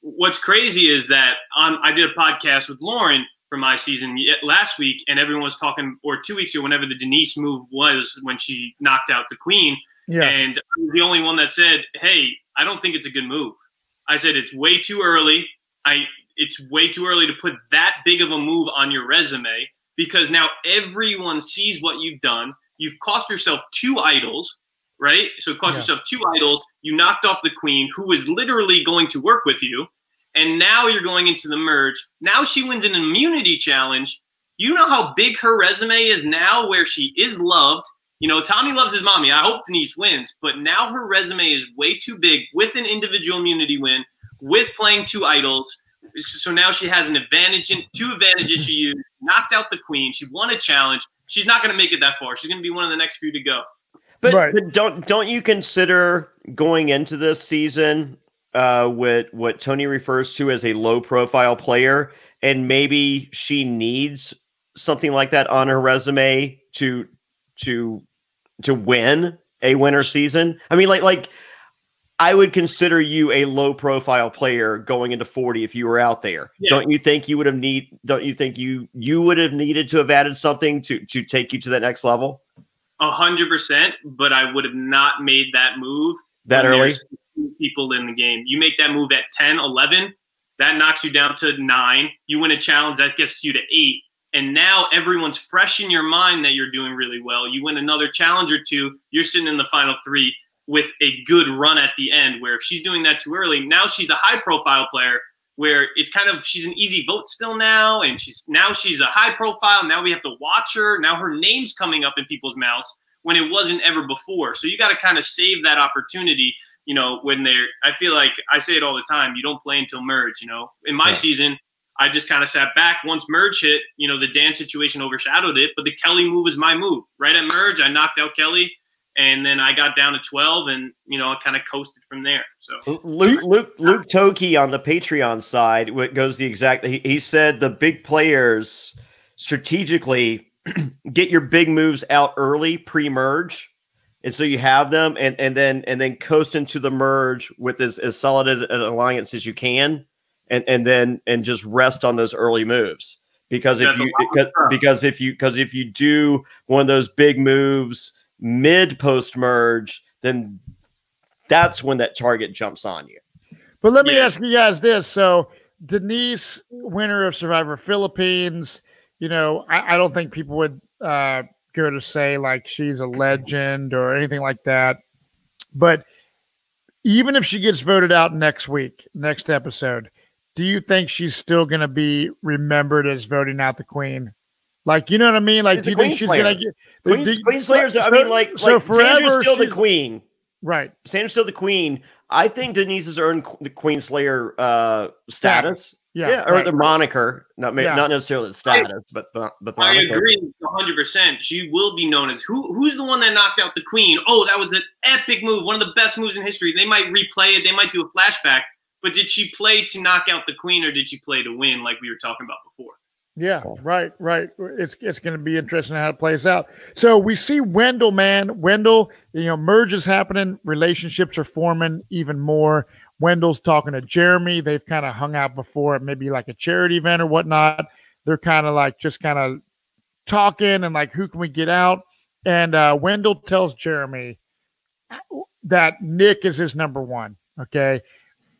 What's crazy is that on I did a podcast with Lauren for my season last week, and everyone was talking, or two weeks ago, whenever the Denise move was when she knocked out the Queen, Yeah, and I was the only one that said, "Hey, I don't think it's a good move." I said it's way too early. I it's way too early to put that big of a move on your resume because now everyone sees what you've done. You've cost yourself two idols, right? So it cost Yeah. yourself two idols. You knocked off the queen, who was literally going to work with you, and now you're going into the merge. Now she wins an immunity challenge. You know how big her resume is now, where she is loved. You know, Tommy loves his mommy. I hope Denise wins, but now her resume is way too big with an individual immunity win, with playing two idols. So now she has an advantage in two advantages she used, knocked out the queen. She won a challenge. She's not going to make it that far. She's going to be one of the next few to go. But, Right. but don't don't you consider going into this season uh, what what Tony refers to as a low profile player, and maybe she needs something like that on her resume to to to win a winter season? I mean, like like I would consider you a low profile player going into 40 if you were out there. Yeah. Don't you think you would have need don't you think you you would have needed to have added something to to take you to that next level? A hundred percent, but I would have not made that move That early? people in the game. You make that move at 10, 11, that knocks you down to nine. You win a challenge, that gets you to eight. And now everyone's fresh in your mind that you're doing really well. You win another challenge or two, you're sitting in the final three with a good run at the end. Where if she's doing that too early, now she's a high profile player where it's kind of she's an easy vote still now, and she's now she's a high profile. Now we have to watch her. Now her name's coming up in people's mouths when it wasn't ever before. So you got to kind of save that opportunity. You know, when they're, I feel like I say it all the time. You don't play until merge. You know, in my Yeah. season, I just kind of sat back. Once merge hit, you know, the Dan situation overshadowed it. But the Kelly move was my move. Right at merge, I knocked out Kelly, and then I got down to twelve, and you know, I kind of coasted from there. So Luke Luke Luke Toki on the Patreon side goes the exact he, he said the big players strategically get your big moves out early pre-merge and so you have them and and then and then coast into the merge with as, as solid an alliance as you can and and then and just rest on those early moves because if That's you because, because if you because if you do one of those big moves mid post merge then that's when that target jumps on you But let me Yeah. ask you guys this: so Denise, winner of Survivor Philippines, you know, I, I don't think people would uh, go to say like she's a legend or anything like that. But even if she gets voted out next week, next episode, do you think she's still going to be remembered as voting out the queen? Like, you know what I mean? Like, She's do you think she's going to get Queen, do- Queen Slayer's, I mean, like, so like forever Sandra's still the queen. right? Sandra's still the queen. I think Denise has earned the Queen Slayer uh, status. Yeah, Yeah, or right. the moniker. Not Yeah. not necessarily the status, but the, but the I moniker. agree 100. percent She will be known as who? Who's the one that knocked out the queen? Oh, that was an epic move, one of the best moves in history. They might replay it. They might do a flashback. But did she play to knock out the queen, or did she play to win, like we were talking about before? Yeah, right, right. It's it's going to be interesting how it plays out. So we see Wendell, man. Wendell, you know, merge is happening. Relationships are forming even more. Wendell's talking to Jeremy. They've kind of hung out before maybe like a charity event or whatnot. They're kind of like just kind of talking and like, who can we get out? And uh, Wendell tells Jeremy that Nick is his number one. Okay.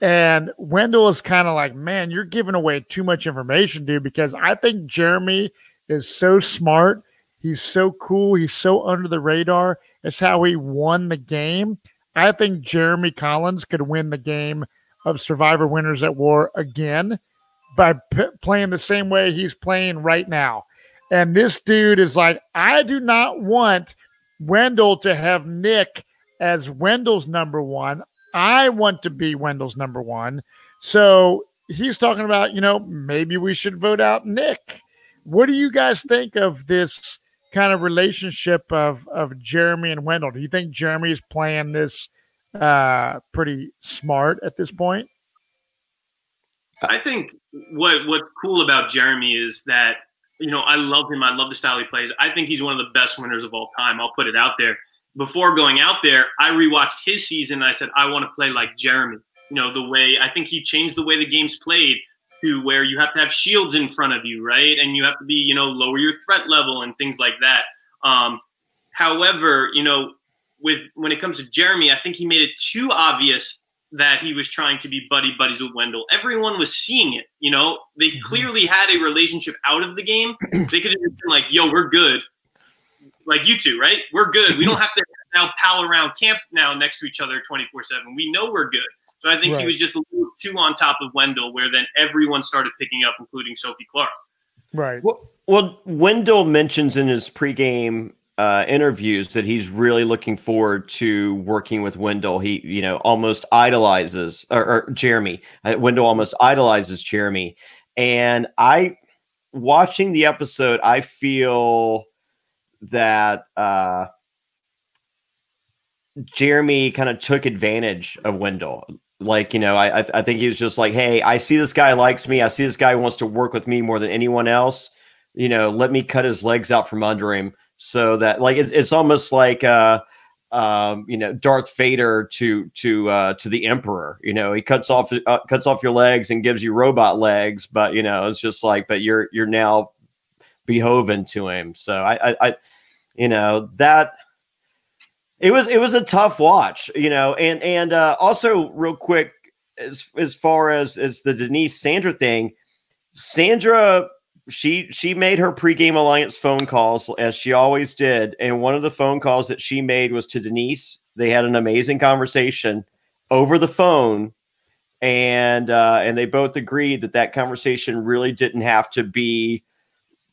And Wendell is kind of like, man, you're giving away too much information, dude, because I think Jeremy is so smart. He's so cool. He's so under the radar. It's how he won the game. I think Jeremy Collins could win the game of Survivor Winners at War again by p- playing the same way he's playing right now. And this dude is like, I do not want Wendell to have Nick as Wendell's number one. I want to be Wendell's number one. So he's talking about, you know, maybe we should vote out Nick. What do you guys think of this kind of relationship of of Jeremy and Wendell? Do you think Jeremy is playing this uh, pretty smart at this point? I think what what's cool about Jeremy is that you know I love him. I love the style he plays. I think he's one of the best winners of all time. I'll put it out there. Before going out there, I rewatched his season. And I said I want to play like Jeremy. You know the way I think he changed the way the game's played to where you have to have shields in front of you, right? And you have to be you know lower your threat level and things like that. Um, however, you know with when it comes to Jeremy, I think he made it too obvious that he was trying to be buddy buddies with Wendell. Everyone was seeing it. You know, they mm-hmm. clearly had a relationship out of the game. They could have been like, "Yo, we're good," like you two, right? We're good. We don't have to now pal around camp now next to each other twenty four seven. We know we're good. So I think right. he was just a little too on top of Wendell, where then everyone started picking up, including Sophie Clarke. Right. Well, well Wendell mentions in his pregame uh, interviews that he's really looking forward to working with Wendell. He, you know, almost idolizes or, or Jeremy. Uh, Wendell almost idolizes Jeremy, and I, watching the episode, I feel that uh, Jeremy kind of took advantage of Wendell. Like, you know, I I think he was just like, hey, I see this guy likes me. I see this guy wants to work with me more than anyone else. You know, let me cut his legs out from under him so that like it, it's almost like uh um, you know Darth Vader to to uh, to the Emperor. You know, he cuts off uh, cuts off your legs and gives you robot legs, but you know it's just like, but you're you're now behoven to him. So I I, I you know that it was it was a tough watch. You know, and and uh, also real quick as as far as as the Denise Sandra thing, Sandra she she made her pregame alliance phone calls as she always did and one of the phone calls that she made was to denise they had an amazing conversation over the phone and uh, and they both agreed that that conversation really didn't have to be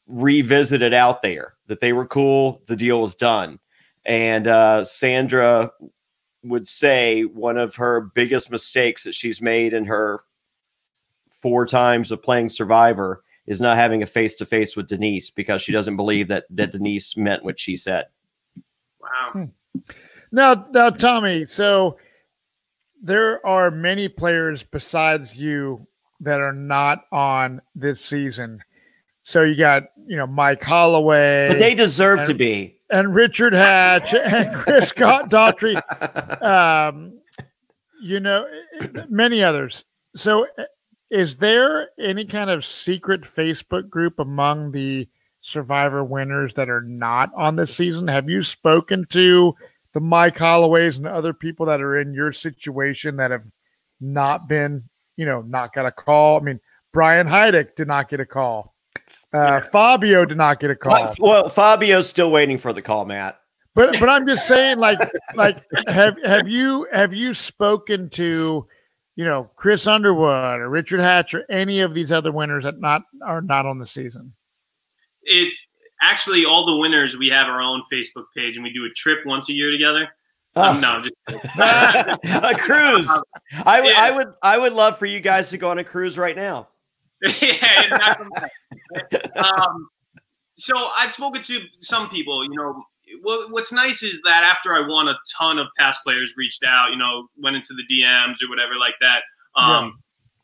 revisited out there that they were cool the deal was done and uh, sandra would say one of her biggest mistakes that she's made in her four times of playing survivor is not having a face to face with Denise because she doesn't believe that that Denise meant what she said. Wow. Hmm. Now, now, Tommy. So there are many players besides you that are not on this season. So you got, you know, Mike Holloway. But they deserve and, to be. And Richard Hatch and Chris Scott Daugherty. Um, you know, many others. So is there any kind of secret Facebook group among the Survivor winners that are not on this season? Have you spoken to the Mike Holloways and other people that are in your situation that have not been, you know, not got a call? I mean, Brian Heidik did not get a call. Uh, Fabio did not get a call. Well, Fabio's still waiting for the call, Matt. But but I'm just saying, like like have have you have you spoken to you know, Chris Underwood or Richard Hatch or any of these other winners that not are not on the season? It's actually all the winners. We have our own Facebook page, and we do a trip once a year together. Oh. Um, no, just a cruise. I would, yeah. I would, I would love for you guys to go on a cruise right now. yeah. um, so I've spoken to some people. You know, what's nice is that after I won, a ton of past players reached out, you know, went into the DMs or whatever like that. Um,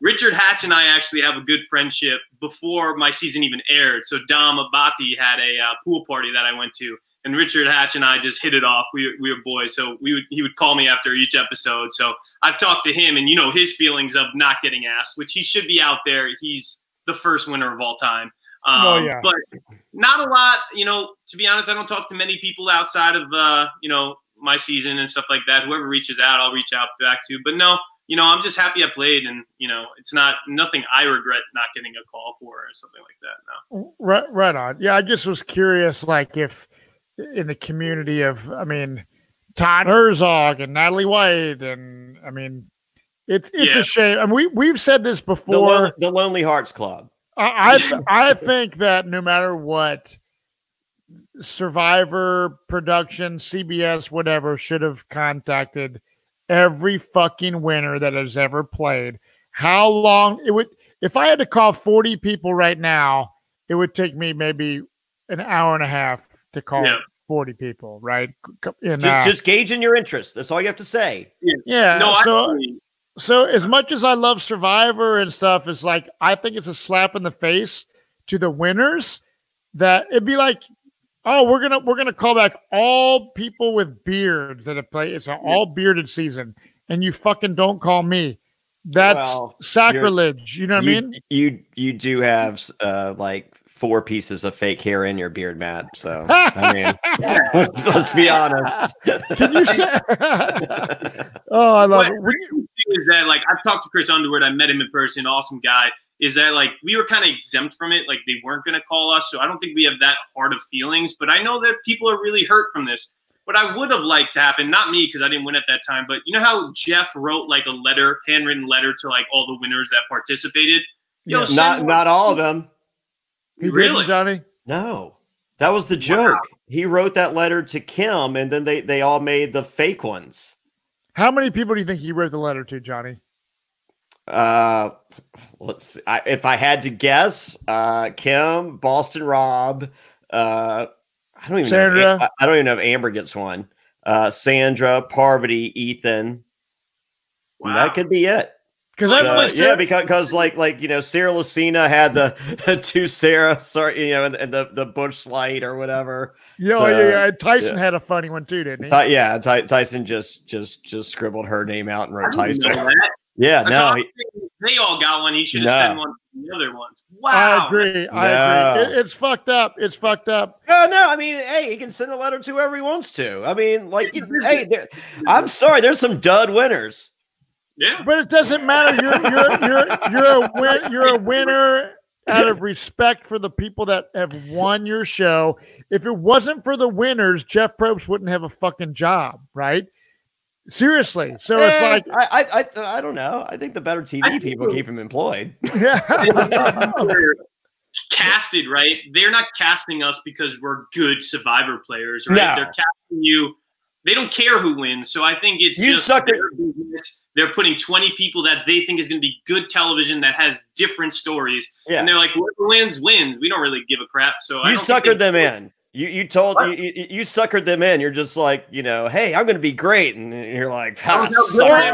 Richard Hatch and I actually have a good friendship before my season even aired. So Dom Abbate had a uh, pool party that I went to, and Richard Hatch and I just hit it off. We, we were boys, so we would he would call me after each episode. So I've talked to him, and you know his feelings of not getting asked, which he should be out there. He's the first winner of all time. Um, oh, yeah. But not a lot, you know. To be honest, I don't talk to many people outside of uh, you know my season and stuff like that. Whoever reaches out, I'll reach out back to. But no, you know, I'm just happy I played, and you know, it's not nothing I regret not getting a call for or something like that. No, right, right on. Yeah, I just was curious, like if in the community of, I mean, Todd Herzog and Natalie White, and I mean, it's it's yeah. a shame. I mean, we we've said this before. The, Lon- the Lonely Hearts Club. I I, I think that no matter what. Survivor production, CBS, whatever, should have contacted every fucking winner that has ever played. How long it would if I had to call 40 people right now, it would take me maybe an hour and a half to call yeah. 40 people, right? And, just, uh, just gauging your interest. That's all you have to say. Yeah. yeah no, so, so as much as I love Survivor and stuff, it's like I think it's a slap in the face to the winners that it'd be like Oh, we're gonna we're gonna call back all people with beards that have played. It's an all bearded season, and you fucking don't call me. That's well, sacrilege. You know what you, I mean? You you do have uh, like four pieces of fake hair in your beard, Matt. So I mean, let's, let's, be honest. Can you say? oh, I love what, it. Is that like I've talked to Chris Underwood? I met him in person. Awesome guy is that like we were kind of exempt from it. Like they weren't going to call us. So I don't think we have that hard of feelings. But I know that people are really hurt from this. What I would have liked to happen, not me because I didn't win at that time, but you know how Jeff wrote like a letter, handwritten letter to like all the winners that participated? Yo, yeah. Not not all of them. He really, Johnny? No, that was the joke. Wow. He wrote that letter to Kim, and then they they all made the fake ones. How many people do you think he wrote the letter to, Johnny? Uh, let's see. I, if I had to guess, uh, Kim, Boston Rob, uh, I don't even Sandra. know. I don't even know if Amber gets one. Uh, Sandra, Parvati, Ethan. Wow. That could be it. Because uh, yeah, because because like like you know Sarah Lacina had the two Sarah sorry you know and, and the the Busch Light or whatever. Yeah, so, yeah, yeah. Tyson yeah. had a funny one too, didn't he? Ty, yeah, Ty, Tyson just just just scribbled her name out and wrote Tyson. Yeah, no, he, they all got one. He should have no. sent one to the other ones. Wow, I agree. I no. agree. It, it's fucked up. It's fucked up. No, no. I mean, hey, he can send a letter to whoever he wants to. I mean, like, hey, I'm sorry. There's some dud winners. Yeah, but it doesn't matter. You're you're you're you're a win, you're a winner out of respect for the people that have won your show. If it wasn't for the winners, Jeff Probst wouldn't have a fucking job, right? Seriously. So eh, it's like I, I I don't know. I think the better TV people keep him employed. Yeah. casted, right? They're not casting us because we're good survivor players, right? No. They're casting you. They don't care who wins. So I think it's you just their business. They're putting 20 people that they think is going to be good television that has different stories. Yeah. And they're like, whoever wins, wins. We don't really give a crap. So you suckered them in. You you told you, you, you suckered them in. You're just like you know, hey, I'm going to be great, and you're like, well,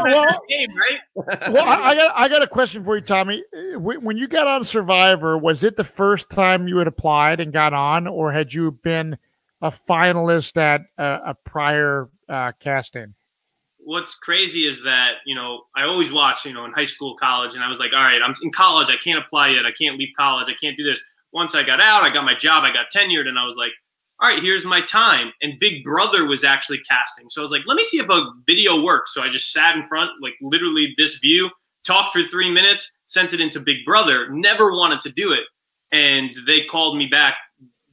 well, game, right? well, I got I got a question for you, Tommy. When you got on Survivor, was it the first time you had applied and got on, or had you been a finalist at a, a prior uh, casting? What's crazy is that you know I always watch you know in high school, college, and I was like, all right, I'm in college, I can't apply yet, I can't leave college, I can't do this. Once I got out, I got my job, I got tenured, and I was like all right, here's my time. And Big Brother was actually casting. So I was like, let me see if a video works. So I just sat in front, like literally this view, talked for three minutes, sent it into Big Brother, never wanted to do it. And they called me back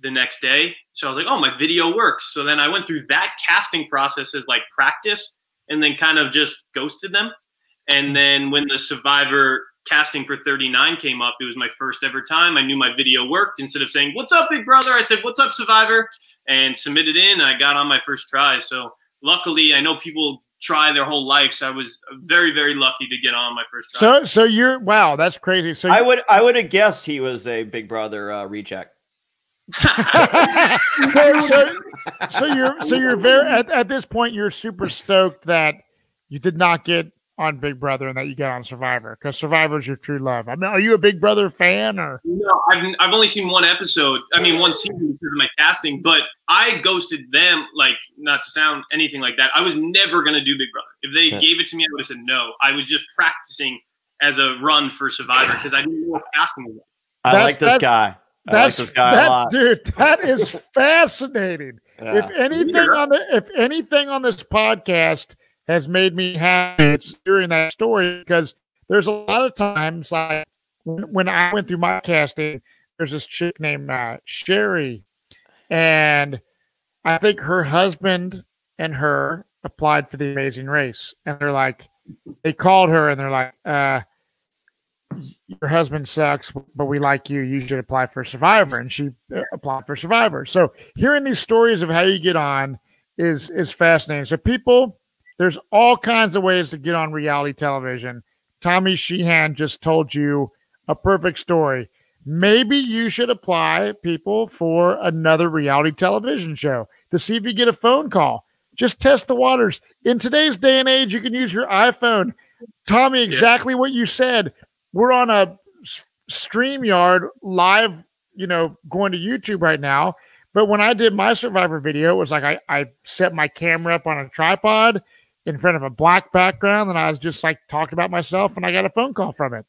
the next day. So I was like, oh, my video works. So then I went through that casting process as like practice and then kind of just ghosted them. And then when the Survivor casting for 39 came up. It was my first ever time. I knew my video worked. Instead of saying, What's up, big brother? I said, What's up, Survivor? And submitted in. I got on my first try. So luckily, I know people try their whole life. So I was very, very lucky to get on my first try. So, so you're wow, that's crazy. So I would, I would have guessed he was a Big Brother uh, recheck. So, so, you're, so you're very at, at this point, you're super stoked that you did not get on Big Brother and that you get on Survivor? Because Survivor is your true love. I mean, are you a Big Brother fan or? No, I've, I've only seen one episode. I mean, one season because of my casting, but I ghosted them. Like, not to sound anything like that. I was never gonna do Big Brother. If they yeah. gave it to me, I would have said no. I was just practicing as a run for Survivor because I didn't know what casting was. I that's, like this guy. That's like that, dude. That is fascinating. Yeah. If anything on the if anything on this podcast has made me happy, it's hearing that story because there's a lot of times like when, when I went through my casting, there's this chick named uh, Sherry, and I think her husband and her applied for the Amazing Race, and they're like, they called her and they're like, uh, your husband sucks, but we like you. You should apply for Survivor. And she uh, applied for Survivor. So hearing these stories of how you get on is is fascinating. So people, there's all kinds of ways to get on reality television. Tommy Sheehan just told you a perfect story. Maybe you should apply people for another reality television show to see if you get a phone call. Just test the waters. In today's day and age, you can use your iPhone. Tommy, exactly yeah. what you said we're on a StreamYard live, you know, going to YouTube right now. But when I did my Survivor video, it was like I, I set my camera up on a tripod in front of a black background and I was just like talking about myself and I got a phone call from it.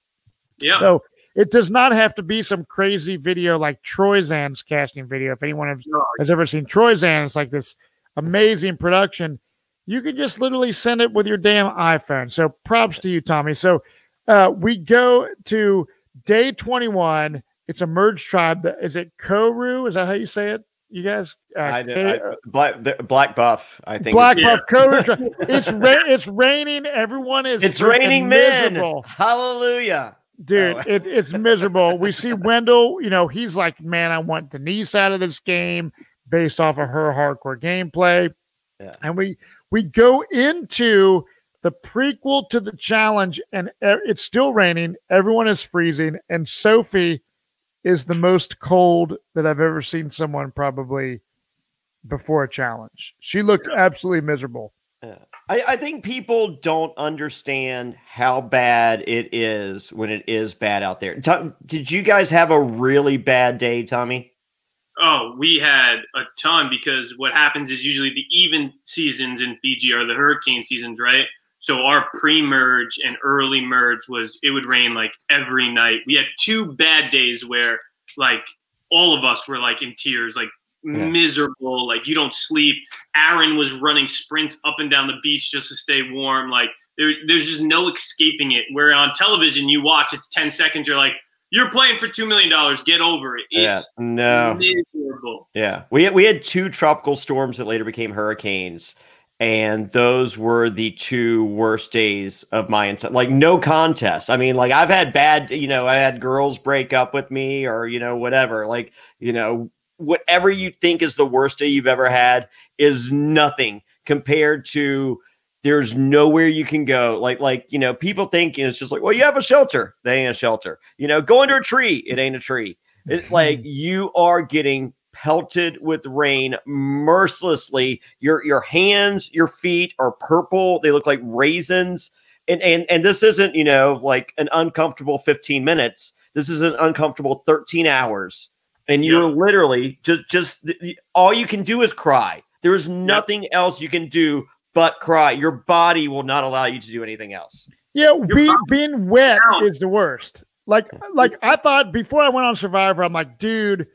Yeah. So it does not have to be some crazy video like Troyzan's casting video. If anyone has, has ever seen Troyzan, it's like this amazing production. You can just literally send it with your damn iPhone. So props to you, Tommy. So uh, we go to day 21. It's a merge tribe. Is it Koru? Is that how you say it? You guys, uh, I, K- I, black black buff. I think black buff Koru. it's ra- it's raining. Everyone is. It's raining miserable. men. Hallelujah, dude. Oh. it, it's miserable. We see Wendell. You know, he's like, man, I want Denise out of this game based off of her hardcore gameplay. Yeah. And we we go into the prequel to the challenge, and it's still raining. Everyone is freezing, and Sophie is the most cold that I've ever seen someone probably before a challenge. She looked absolutely miserable. Yeah. I, I think people don't understand how bad it is when it is bad out there. T- did you guys have a really bad day, Tommy? Oh, we had a ton because what happens is usually the even seasons in Fiji are the hurricane seasons, right? So our pre-merge and early merge was it would rain like every night. We had two bad days where like all of us were like in tears, like yeah. miserable, like you don't sleep. Aaron was running sprints up and down the beach just to stay warm. Like there, there's just no escaping it. Where on television you watch, it's 10 seconds, you're like, you're playing for two million dollars. Get over it. It's yeah, no. miserable. Yeah. We had, we had two tropical storms that later became hurricanes and those were the two worst days of my entire like no contest. I mean like i've had bad you know i had girls break up with me or you know whatever. Like you know whatever you think is the worst day you've ever had is nothing compared to there's nowhere you can go. Like like you know people think you know, it's just like well you have a shelter. They ain't a shelter. You know go under a tree. It ain't a tree. It's like you are getting pelted with rain mercilessly. Your your hands, your feet are purple. They look like raisins. And and and this isn't, you know, like an uncomfortable 15 minutes. This is an uncomfortable 13 hours. And you're yep. literally just just all you can do is cry. There is nothing yep. else you can do but cry. Your body will not allow you to do anything else. Yeah, being, being wet is the worst. Like like I thought before I went on Survivor, I'm like, dude,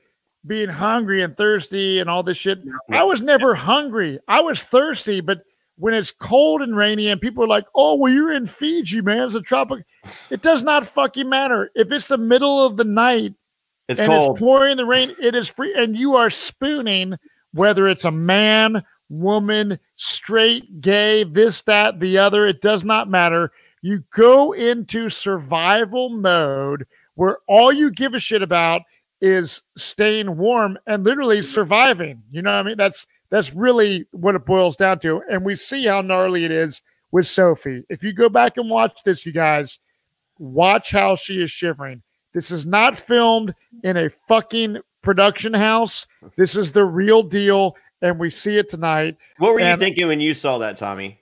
being hungry and thirsty and all this shit. I was never hungry. I was thirsty, but when it's cold and rainy and people are like, "Oh, well, you're in Fiji, man. It's a tropic." It does not fucking matter if it's the middle of the night it's and cold. it's pouring the rain. It is free, and you are spooning whether it's a man, woman, straight, gay, this, that, the other. It does not matter. You go into survival mode where all you give a shit about is staying warm and literally mm. surviving. You know what I mean? That's that's really what it boils down to. And we see how gnarly it is with Sophie. If you go back and watch this, you guys, watch how she is shivering. This is not filmed in a fucking production house. This is the real deal, and we see it tonight. What were and, you thinking when you saw that, Tommy?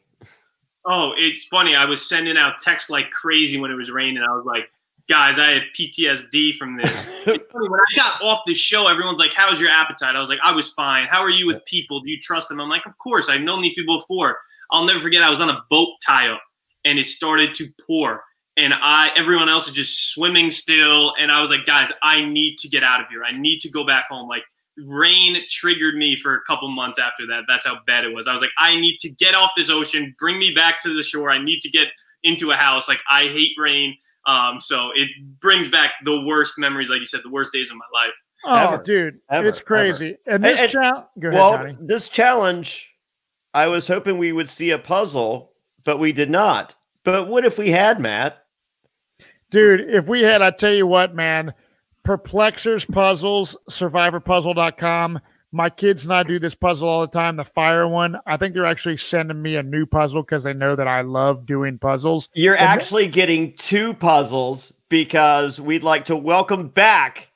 Oh, it's funny. I was sending out texts like crazy when it was raining. I was like, guys, I had PTSD from this. when I got off the show, everyone's like, how's your appetite? I was like, I was fine. How are you with people? Do you trust them? I'm like, of course. I've known these people before. I'll never forget. I was on a boat tie up and it started to pour and I everyone else is just swimming still and I was like guys I need to get out of here I need to go back home like rain triggered me for a couple months after that that's how bad it was I was like I need to get off this ocean bring me back to the shore I need to get into a house like I hate rain um so it brings back the worst memories like you said the worst days of my life. Oh ever, dude ever, it's crazy. Ever. and this challenge well this challenge I was hoping we would see a puzzle but we did not. But what if we had Matt? Dude, if we had, I tell you what, man, Perplexor's Puzzles, survivorpuzzle.com. My kids and I do this puzzle all the time, the fire one. I think they're actually sending me a new puzzle because they know that I love doing puzzles. You're and actually getting two puzzles because we'd like to welcome back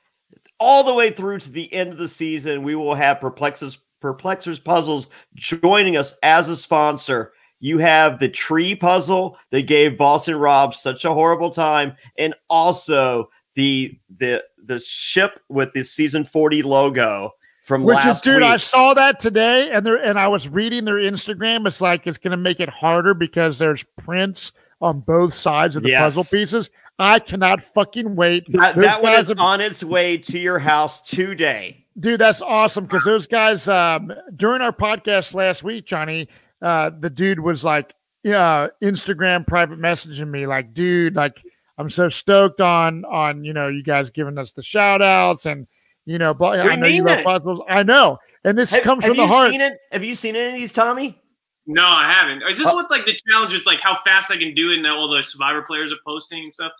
all the way through to the end of the season. We will have Perplexor's Perplexor's Puzzles joining us as a sponsor you have the tree puzzle that gave Boston Rob such a horrible time, and also the the the ship with the season 40 logo from which is dude week. i saw that today and there and i was reading their instagram it's like it's going to make it harder because there's prints on both sides of the yes. puzzle pieces i cannot fucking wait that, that one is have, on its way to your house today dude that's awesome because those guys um, during our podcast last week jonny uh, the dude was like, yeah, Instagram private messaging me like, dude, like I'm so stoked on on you know you guys giving us the shout outs and you know, but I know you love puzzles. I know, and this have, comes from the heart. Seen it? Have you seen any of these, Tommy? No, I haven't. Is this uh, what like the challenge is like how fast I can do it and all the survivor players are posting and stuff?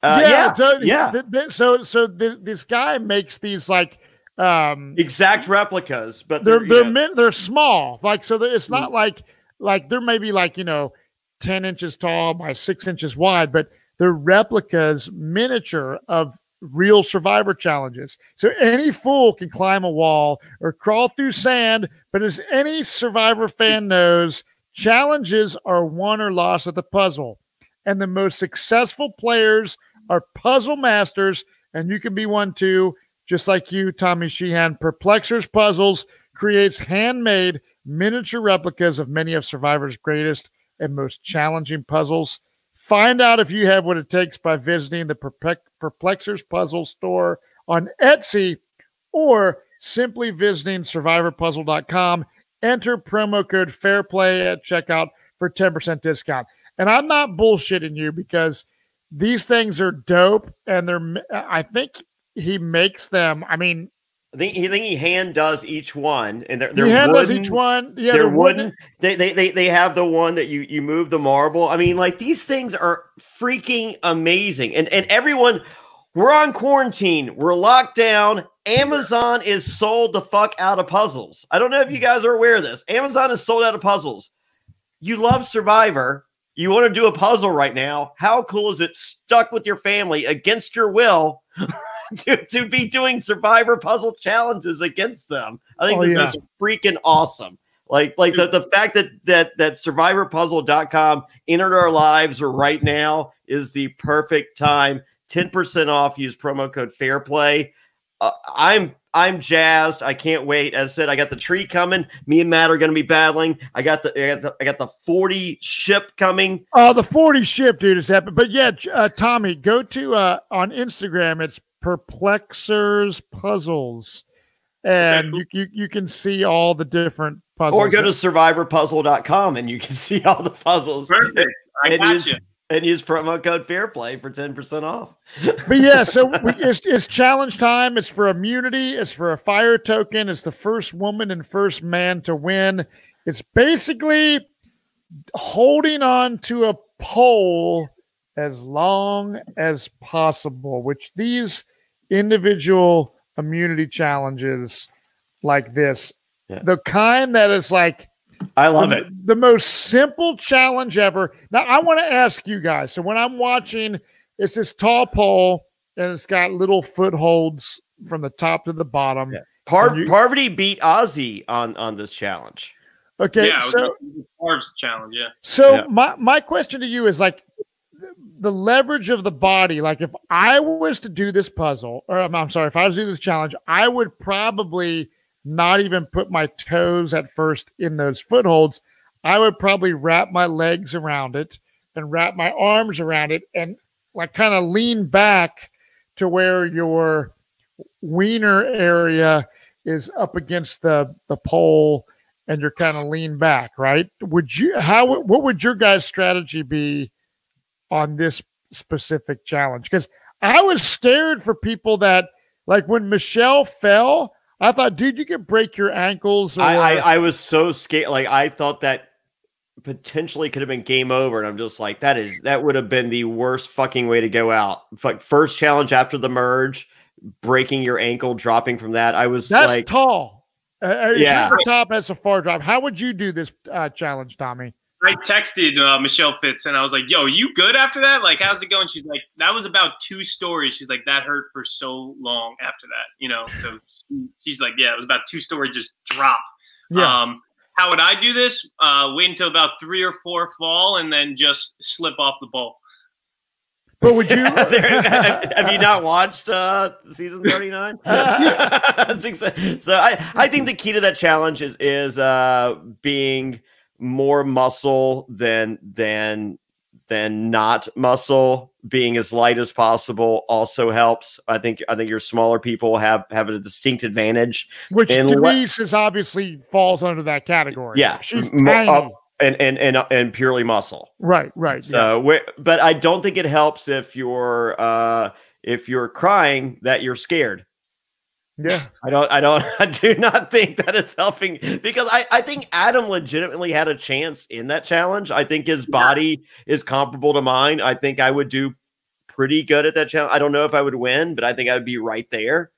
Uh, yeah, yeah, so yeah. Th- th- so so this this guy makes these like um exact replicas but they're they're they're, min- they're small like so it's not mm-hmm. like like they're maybe like you know 10 inches tall by six inches wide but they're replicas miniature of real survivor challenges. So any fool can climb a wall or crawl through sand but as any survivor fan knows challenges are won or lost at the puzzle. And the most successful players are puzzle masters and you can be one too just like you, Tommy Sheehan, Perplexor's Puzzles creates handmade miniature replicas of many of Survivor's greatest and most challenging puzzles. Find out if you have what it takes by visiting the Perplexor's Puzzle store on Etsy or simply visiting survivorpuzzle.com. Enter promo code FAIRPLAY at checkout for 10% discount. And I'm not bullshitting you because these things are dope and they're I think he makes them. I mean, I think, I think he hand does each one, and they're, they're he hand wooden, does each one. Yeah, they're, they're wooden. wooden. They, they they they have the one that you you move the marble. I mean, like these things are freaking amazing, and and everyone. We're on quarantine. We're locked down. Amazon is sold the fuck out of puzzles. I don't know if you guys are aware of this. Amazon is sold out of puzzles. You love Survivor. You want to do a puzzle right now. How cool is it stuck with your family against your will? to, to be doing survivor puzzle challenges against them. I think oh, this yeah. is freaking awesome. Like, like the, the fact that that that survivorpuzzle.com entered our lives right now is the perfect time. 10% off, use promo code fair play. Uh, I'm I'm jazzed. I can't wait. As I said, I got the tree coming. Me and Matt are going to be battling. I got the I got the, I got the 40 ship coming. Oh, the 40 ship, dude, is happening. But yeah, uh, Tommy, go to uh, on Instagram. It's Perplexor's Puzzles. And you, you, you can see all the different puzzles. Or go to survivorpuzzle.com and you can see all the puzzles. Perfect. I and got use, you. And use promo code FairPlay for 10% off. but yeah, so we, it's, it's challenge time. It's for immunity. It's for a fire token. It's the first woman and first man to win. It's basically holding on to a pole as long as possible, which these individual immunity challenges like this, yeah. the kind that is like, I love the, it. The most simple challenge ever. Now, I want to ask you guys. So, when I'm watching, it's this tall pole and it's got little footholds from the top to the bottom. Yeah. Par- you, Parvati beat Ozzy on on this challenge. Okay, yeah, so carbs challenge. Yeah. So Yeah. my my question to you is like the leverage of the body. Like if I was to do this puzzle, or I'm, I'm sorry, if I was to do this challenge, I would probably not even put my toes at first in those footholds. I would probably wrap my legs around it and wrap my arms around it and like kind of lean back to where your wiener area is up against the the pole and you're kind of lean back, right? Would you how what would your guys' strategy be on this specific challenge? Because I was scared for people that like when Michele fell, I thought, dude, you could break your ankles. Or, I, I I was so scared. Like I thought that potentially could have been game over, and I'm just like, that is that would have been the worst fucking way to go out. Like first challenge after the merge, breaking your ankle, dropping from that. I was that's like, tall. Uh, Yeah. top has a far drop. How would you do this uh, challenge, Tommy? I texted uh, Michele Fitz and I was like, "Yo, you good after that? Like, how's it going?" She's like, "That was about two stories." She's like, "That hurt for so long after that, you know." So she's like, "Yeah, it was about two stories, just drop." Yeah, Um, how would I do this? Uh, wait until about three or four fall and then just slip off the ball. but would you? Have, have you not watched uh season 39 so i i think the key to that challenge is is uh being more muscle than than than not muscle being as light as possible also helps i think i think your smaller people have have a distinct advantage Which and Denise is obviously falls under that category. Yeah, she's tiny. up- and and and and purely muscle right, right. So, we but I don't think it helps if you're uh if you're crying that you're scared. Yeah. I don't I don't I do not think that is helping because I I think Adam legitimately had a chance in that challenge. I think his body is comparable to mine. I think I would do pretty good at that challenge. I don't know if I would win, but I think I would be right there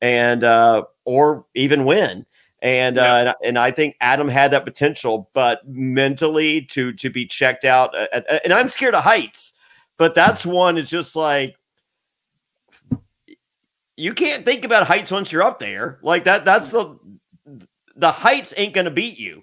and uh or even win. And uh, and, and I think Adam had that potential, but mentally to to be checked out, uh, uh, and I'm scared of heights, but that's one. It's just like you can't think about heights once you're up there. Like that. That's the the heights ain't gonna beat you.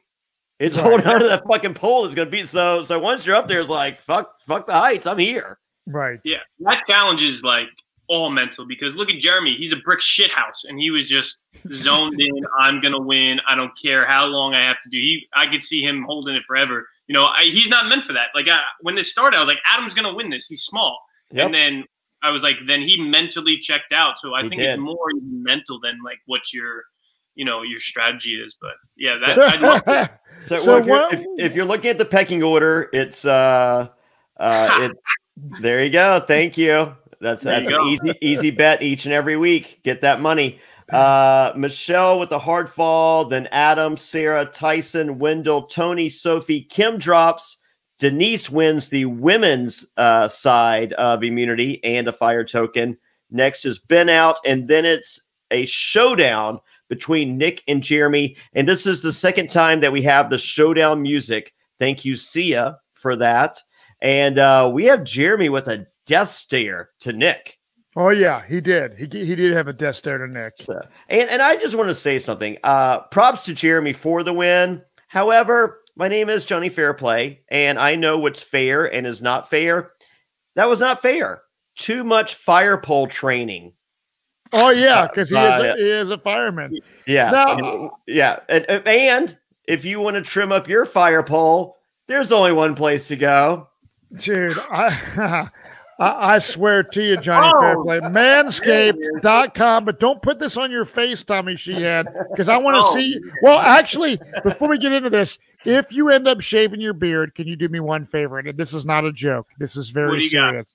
It's Right. holding on to that fucking pole is gonna beat. So so once you're up there, it's like fuck fuck the heights. I'm here. Right. Yeah, that challenge is like all mental because look at Jeremy. He's a brick shit house, and he was just zoned in. I'm gonna win. I don't care how long I have to do. He, I could see him holding it forever. You know, I, he's not meant for that. Like I, when this started, I was like, Adam's gonna win this. He's small, Yep. and then I was like, then he mentally checked out. So I He think did. it's more mental than like what your, you know, your strategy is. But yeah, that So- I'd love to- So, So well, if, you're, if, if you're looking at the pecking order, it's uh uh it's there you go. Thank you. That's There that's you an easy easy bet each and every week. Get that money. Uh Michele with the hard fall, then Adam, Sarah, Tyson, Wendell, Tony, Sophie, Kim drops. Denise wins the women's uh, side of immunity and a fire token. Next is Ben out, and then it's a showdown between Nick and Jeremy. And this is the second time that we have the showdown music. Thank you, Sia, for that. And uh, we have Jeremy with a death stare to Nick. oh yeah, he did. He he did have a death stare to Nick. So, and and I just want to say something. Uh, props to Jeremy for the win. However, my name is Jonny Fairplay, and I know what's fair and is not fair. That was not fair. Too much fire pole training. Oh yeah, because he is Uh, a, he is a fireman. Yeah, No. so- yeah, and, and if you want to trim up your fire pole, there's only one place to go. Dude, I, I I swear to you, Jonny Oh. Fairplay, manscaped.com, but don't put this on your face, Tommy Sheehan, because I want to Oh. see. Well, actually, before we get into this, if you end up shaving your beard, can you do me one favor? And this is not a joke. This is very you got? serious.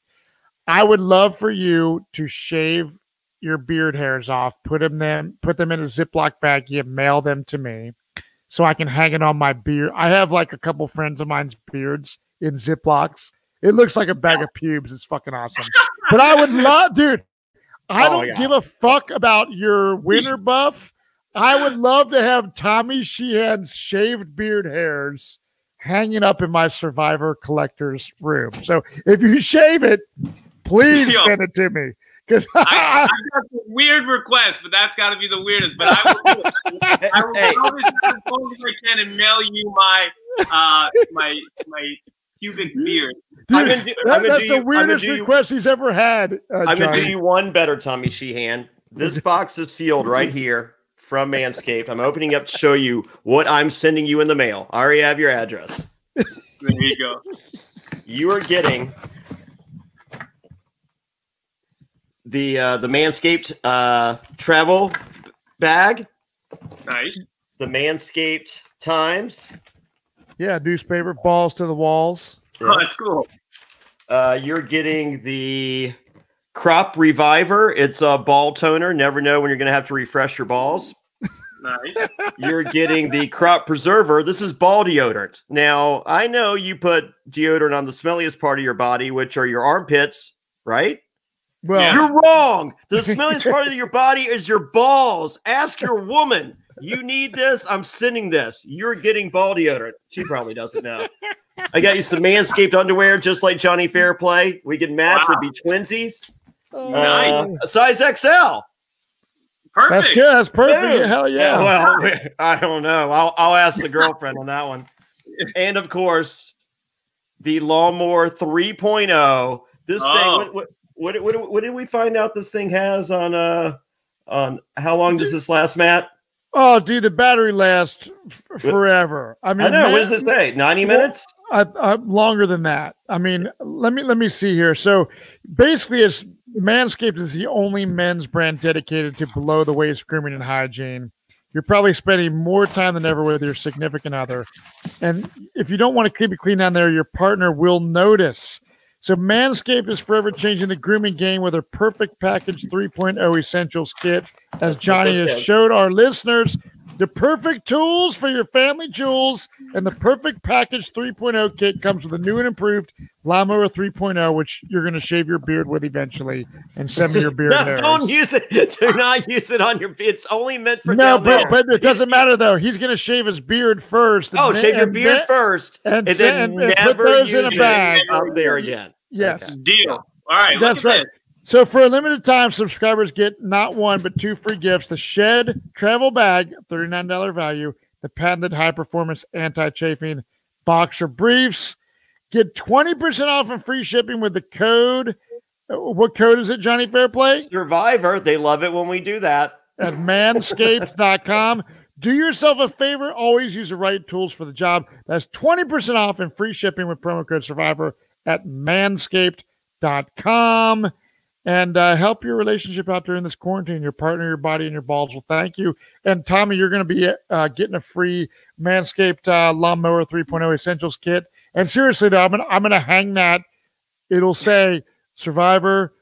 I would love for you to shave your beard hairs off, put them them, put them in a Ziploc bag, you mail them to me, so I can hang it on my beard. I have like a couple friends of mine's beards in Ziplocs. It looks like a bag of pubes. It's fucking awesome. But I would love, dude. I Oh, don't give a fuck about your winter buff. I would love to have Tommy Sheehan's shaved beard hairs hanging up in my Survivor collector's room. So if you shave it, please Yo. send it to me Because I, I got a weird request, but that's got to be the weirdest. But I will, do it. I will Hey. throw this as long as I can and mail you my uh, my my pubic beard. I'm gonna do, that- I'm that's the you, weirdest do you, request he's ever had. Uh, I'm gonna do you one better, Tommy Sheehan. This box is sealed right here from Manscaped. I'm opening up to show you what I'm sending you in the mail. I already have your address. There you go. You are getting the uh, the Manscaped uh, travel bag, Nice. the Manscaped Times. Yeah, newspaper balls to the walls. Oh, that's cool. Uh, you're getting the Crop Reviver. It's a ball toner. Never know when you're going to have to refresh your balls. Nice. You're getting the Crop Preserver. This is ball deodorant. Now, I know you put deodorant on the smelliest part of your body, which are your armpits, right? Well, Yeah. You're wrong. The smelliest part of your body is your balls. Ask your woman. You need this. I'm sending this. You're getting ball deodorant. She probably doesn't know. I got you some manscaped underwear, just like Jonny Fairplay. We can match. Wow. Would be twinsies. Uh, Nice. size XL. Perfect. that's good. That's perfect. Boom. Hell yeah. Well, I don't know. I'll, I'll ask the girlfriend on that one. And of course, the Lawnmower 3.0. This Oh. thing. What, what, what, what, what did we find out this thing has on uh on how long does this last, Matt? oh, dude, the battery lasts f- forever. I mean, I know. man- What does it say? 90 Well, minutes? I, I, longer than that. I mean, let me let me see here. So basically, it's Manscaped is the only men's brand dedicated to below the waist grooming and hygiene. You're probably spending more time than ever with your significant other, and if you don't want to keep it clean down there, your partner will notice. So Manscaped is forever changing the grooming game with their Perfect Package 3.0 Essentials Kit, as Jonny has showed our listeners. The perfect tools for your family jewels and the perfect package 3.0 kit comes with a new and improved Lawnmower 3.0, which you're going to shave your beard with eventually and send me your beard No, don't use it. Do not use it on your. Beard. It's only meant for No, down but, there. but it doesn't matter though. He's going to shave his beard first. and oh, then- shave your beard then- first, and and, send- then and put never those use in a bag. up there again. Yes. Okay. Deal. All right. That's look at right. this. So for a limited time, subscribers get not one but two free gifts: the Shed Travel Bag, thirty-nine dollar value, the patented high-performance anti-chafing boxer briefs. Get twenty percent off and free shipping with the code. uh, What code is it, Jonny Fairplay? Survivor. They love it when we do that. At manscaped.com. Do yourself a favor. Always use the right tools for the job. That's 20% off and free shipping with promo code Survivor at manscaped.com. And uh, help your relationship out during this quarantine. Your partner, your body, and your balls will thank you. And Tommy, you're going to be uh, getting a free Manscaped uh, Lawnmower 3.0 Essentials kit. And seriously, though, I'm going to I'm gonna hang that. It'll say Survivor,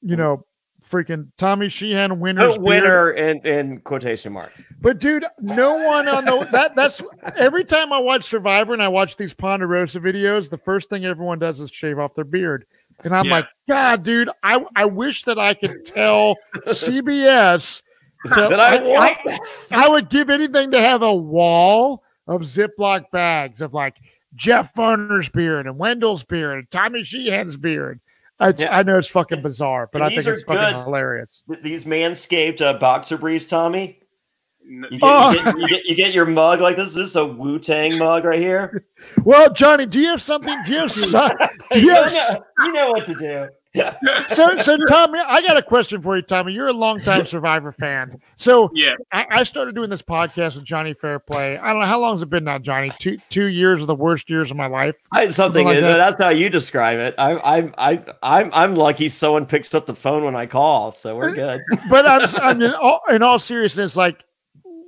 you know, freaking Tommy Sheehan winner's Put beard. winner in, in quotation marks. But dude, no one on the that that's every time I watch Survivor and I watch these Ponderosa videos, the first thing everyone does is shave off their beard. And I'm Yeah. like, God, dude, I, I wish that I could tell CBS to, That I I. I- I would give anything to have a wall of Ziploc bags of like Jeff Varner's beard and Wendell's beard and Tommy Sheehan's beard. It's, Yeah. I know it's fucking bizarre, but And I think it's fucking good. hilarious. These manscaped uh, boxer briefs, Tommy. N- You get, Oh. you, get, you, get, you get your mug like this. This is a Wu Tang mug right here. Well, Jonny, do you have something? Do you have, some- do you you, have know, you know what to do. so, so Tommy, I got a question for you, Tommy. You're a longtime Survivor fan. So Yeah. I, I started doing this podcast with Jonny Fairplay. I don't know how long has it been now, Jonny. Two two years of the worst years of my life. I something. Something like that. That's how you describe it. I, I, I, I'm, I'm lucky someone picks up the phone when I call, so we're good. But I'm, I'm in, all, in all seriousness, like,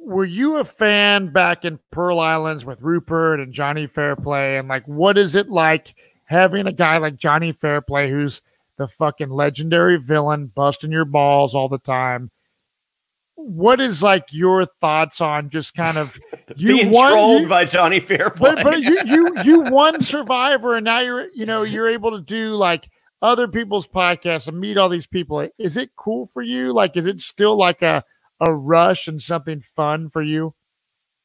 were you a fan back in Pearl Islands with Rupert and Jonny Fairplay? And like, what is it like having a guy like Jonny Fairplay, who's the fucking legendary villain, busting your balls all the time? What is like your thoughts on just kind of you Being won? trolled you- by Jonny Fairplay. but but you you you won Survivor, and now you're you know you're able to do like other people's podcasts and meet all these people. Is it cool for you? Like, is it still like a a rush and something fun for you?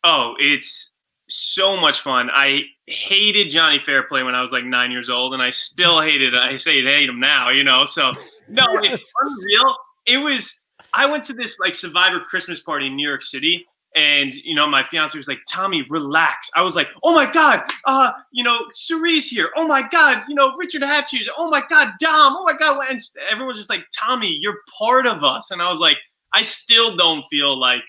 Oh, it's so much fun. I hated Jonny Fairplay when I was like nine years old, and I still hated. I say hate him now, you know. So no, it's unreal. It was. I went to this like Survivor Christmas party in New York City, and you know my fiance was like, "Tommy, relax." I was like, "Oh my god, uh, you know, Cirie's here. Oh my god, you know, Richard Hatches. Oh my god, Dom. Oh my god." And everyone's just like, "Tommy, you're part of us." And I was like, I still don't feel like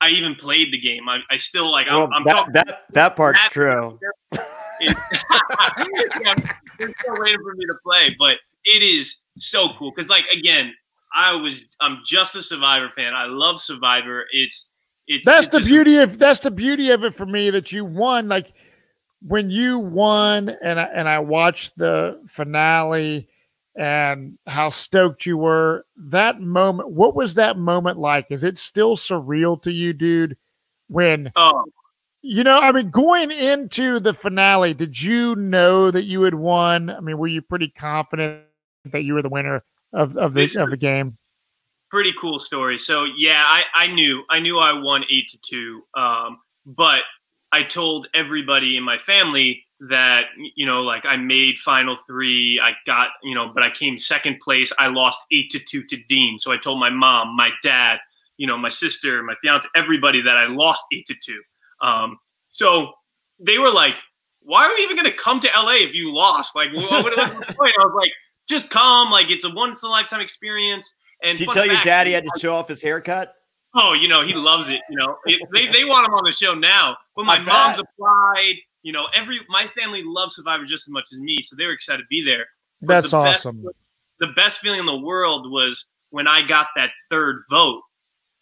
I even played the game. I, I still like. Well, I'm, I'm that, talking. that that part's that- true. yeah, they're still waiting for me to play, but it is so cool because, like, again, I was I'm just a Survivor fan. I love Survivor. It's it's That's it's the just- beauty of that's the beauty of it for me that you won. Like when you won, and I, and I watched the finale and how stoked you were. That moment, what was that moment like? Is it still surreal to you, dude? When Oh, you know, I mean, going into the finale, did you know that you had won? I mean, were you pretty confident that you were the winner of of the This- of the game? pretty cool story. So yeah, I, I knew I knew I won eight to two. Um, but I told everybody in my family that you know, like I made final three. I got you know, but I came second place. I lost eight to two to Dean. So I told my mom, my dad, you know, my sister, my fiance, everybody that I lost eight to two. Um, so they were like, "Why are we even going to come to LA if you lost? Like, what, what, what's the point?" I was like, "Just come. Like, it's a once in a lifetime experience." And Did you tell your daddy had to show off his haircut? Oh, you know, he loves it. You know, it, they, they want him on the show now. But my I bet. mom's applied. You know, every my family loves Survivor just as much as me, so they were excited to be there. But That's the best- awesome. the best feeling in the world was when I got that third vote.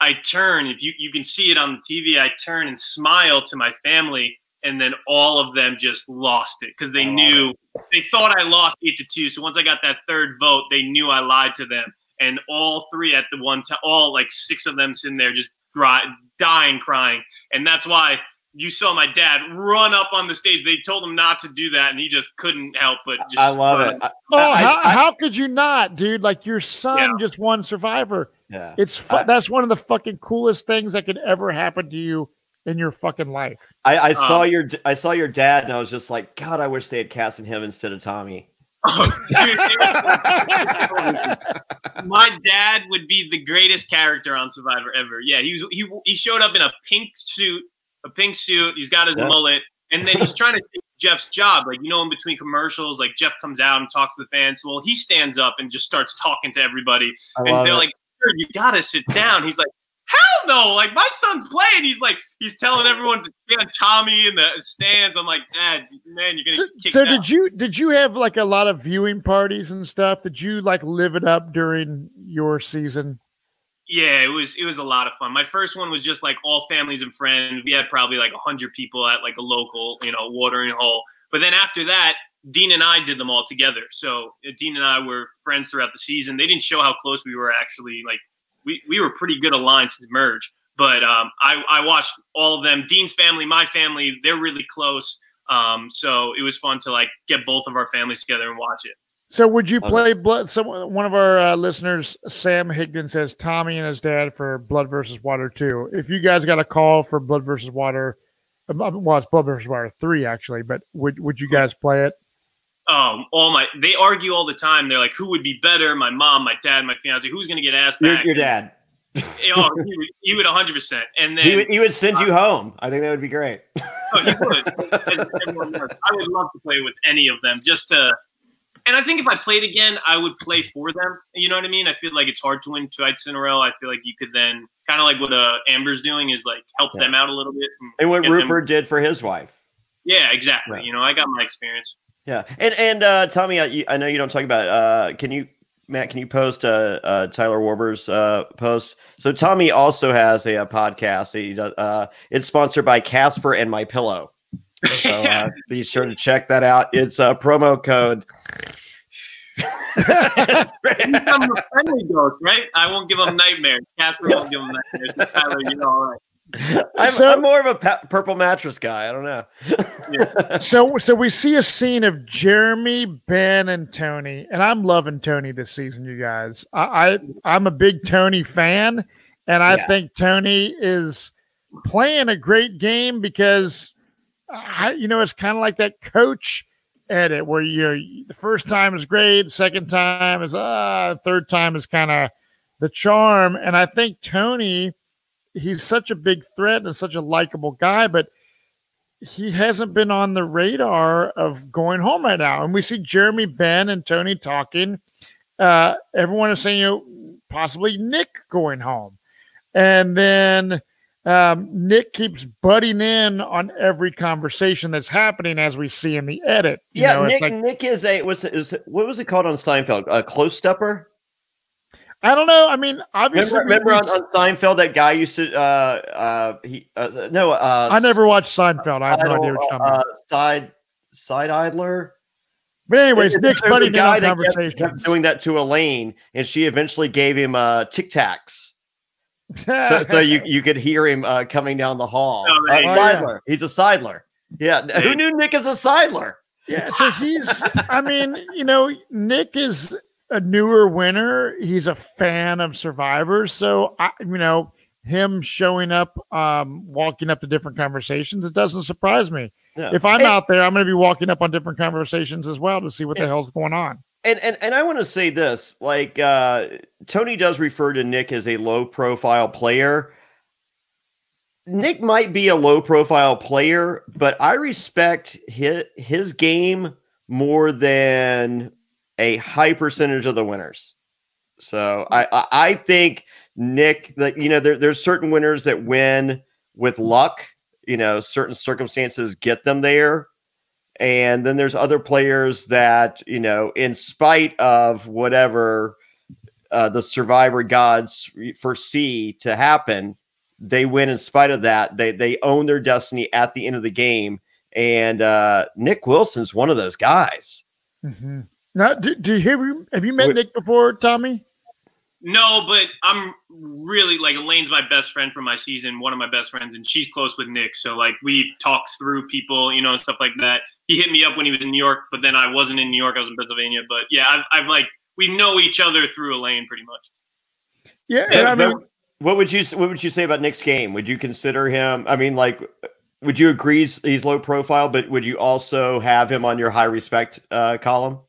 I turn, if you, you can see it on the TV, I turn and smile to my family, and then all of them just lost it because they knew they thought I lost eight to two. So once I got that third vote, they knew I lied to them, and all three at the one time, all like six of them sitting there just dry, dying, crying, and that's why you saw my dad run up on the stage. They told him not to do that, and he just couldn't help but just I love run it. I- Oh, I- how, I- how could you not, dude? Like your son Yeah. just won Survivor. yeah. It's fu- I- that's one of the fucking coolest things that could ever happen to you in your fucking life. I, I saw Um, your I saw your dad and I was just like, God, I wish they had casted him instead of Tommy. Oh, dude, it was- my dad would be the greatest character on Survivor ever. Yeah, he was. He he showed up in a pink suit, a pink suit. He's got his Yeah. mullet, and then he's trying to take Jeff's job. Like you know, in between commercials, like Jeff comes out and talks to the fans. Well, he stands up and just starts talking to everybody, I and they're it. like, "Sir, "You gotta sit down." He's like. Hell no! Like my son's playing. He's like he's telling everyone to get Tommy in the stands. I'm like, Dad, man, you're gonna So, get kicked so out. did you did you have like a lot of viewing parties and stuff? Did you like live it up during your season? Yeah, it was it was a lot of fun. My first one was just like all families and friends. We had probably like hundred people at like a local, you know, watering hole. But then after that, Dean and I did them all together. So uh, Dean and I were friends throughout the season. They didn't show how close we were actually. Like we, we were pretty good aligned since merge. But um, I I watched all of them. Dean's family, my family, they're really close. Um, so it was fun to like get both of our families together and watch it. So would you play blood? Someone, one of our uh, listeners, Sam Higdon, says Tommy and his dad for Blood versus Water two. If you guys got a call for Blood versus Water, um, well, it's Blood versus Water three actually, but would would you guys play it? um all my they argue all the time they're like who would be better my mom my dad my fiance who's going to get asked your, back your dad. oh he would, he would 100% and then He would, he would send you home. I think that would be great. oh, he would As everyone i would love to play with any of them just to and i think if i played again i would play for them you know what i mean i feel like it's hard to win two nights in a row i feel like you could then kind of like what uh amber's doing is like help Yeah. them out a little bit and And what get them- Rupert did for his wife. yeah exactly Right. you know i got my experience Yeah, and and uh, Tommy, I, I know you don't talk about. It. Uh, can you, Matt? Can you post uh, uh, Tyler Warber's uh, post? So Tommy also has a, uh podcast. He does, uh, it's sponsored by Casper and My Pillow. So uh, be sure to check that out. It's a promo code. I'm a friendly ghost, right? I won't give them nightmares. Casper won't give them nightmares. So Tyler, you know, all right. I'm, So- I'm more of a pa- purple mattress guy. I don't know. So so we see a scene of Jeremy, Ben, and Tony, and I'm loving Tony this season, you guys. I, I I'm a big Tony fan, and I Yeah. think Tony is playing a great game because I, you know, it's kind of like that coach edit where you know the first time is great, second time is uh, third time is kind of the charm. And I think Tony, he's such a big threat and such a likable guy, but he hasn't been on the radar of going home right now. And we see Jeremy Ben and Tony talking. Uh, everyone is saying, you know, possibly Nick going home. And then um, Nick keeps butting in on every conversation that's happening as we see in the edit. You yeah, know, Nick. Like, Nick is a what's it, is it, what was it called on Seinfeld? A close stepper. I don't know. I mean, obviously, remember, remember on, on, Seinfeld that guy used to. Uh, uh, he uh, no. Uh, I never watched Seinfeld. I have no idea what you're talking uh, Side side idler. But anyways, Nick's buddy guy that kept, kept doing that to Elaine, and she eventually gave him uh, Tic Tacs. So, so you you could hear him uh, coming down the hall. Oh, uh, Seidler. Yeah. He's a Seidler. Yeah. Who knew Nick is a Seidler? Yeah. So he's. I mean, you know, Nick is a newer winner. He's a fan of Survivors, so I, you know, him showing up, um, walking up to different conversations, it doesn't surprise me. Yeah. If I'm out there, I'm going to be walking up on different conversations as well to see what the hell's going on. And and and I want to say this, like uh, Tony does refer to Nick as a low profile player. Nick might be a low profile player, but I respect his his game more than a high percentage of the winners. So I I, I think Nick, that you know, there, there's certain winners that win with luck. You know, certain circumstances get them there. And then there's other players that, you know, in spite of whatever uh, the survivor gods foresee to happen, they win in spite of that. They they own their destiny at the end of the game. And uh, Nick Wilson's one of those guys. Mm-hmm. Now, do, do you have you, have you met Wait, Nick before, Tommy? No, but I'm really like Elaine's my best friend from my season, one of my best friends, and she's close with Nick. So like we talk through people, you know, and stuff like that. He hit me up when he was in New York, but then I wasn't in New York. I was in Pennsylvania. But yeah, I've, I've like we know each other through Elaine pretty much. Yeah, yeah I mean, what would you what would you say about Nick's game? Would you consider him? I mean, like, would you agree he's, he's low profile, but would you also have him on your high respect uh, column?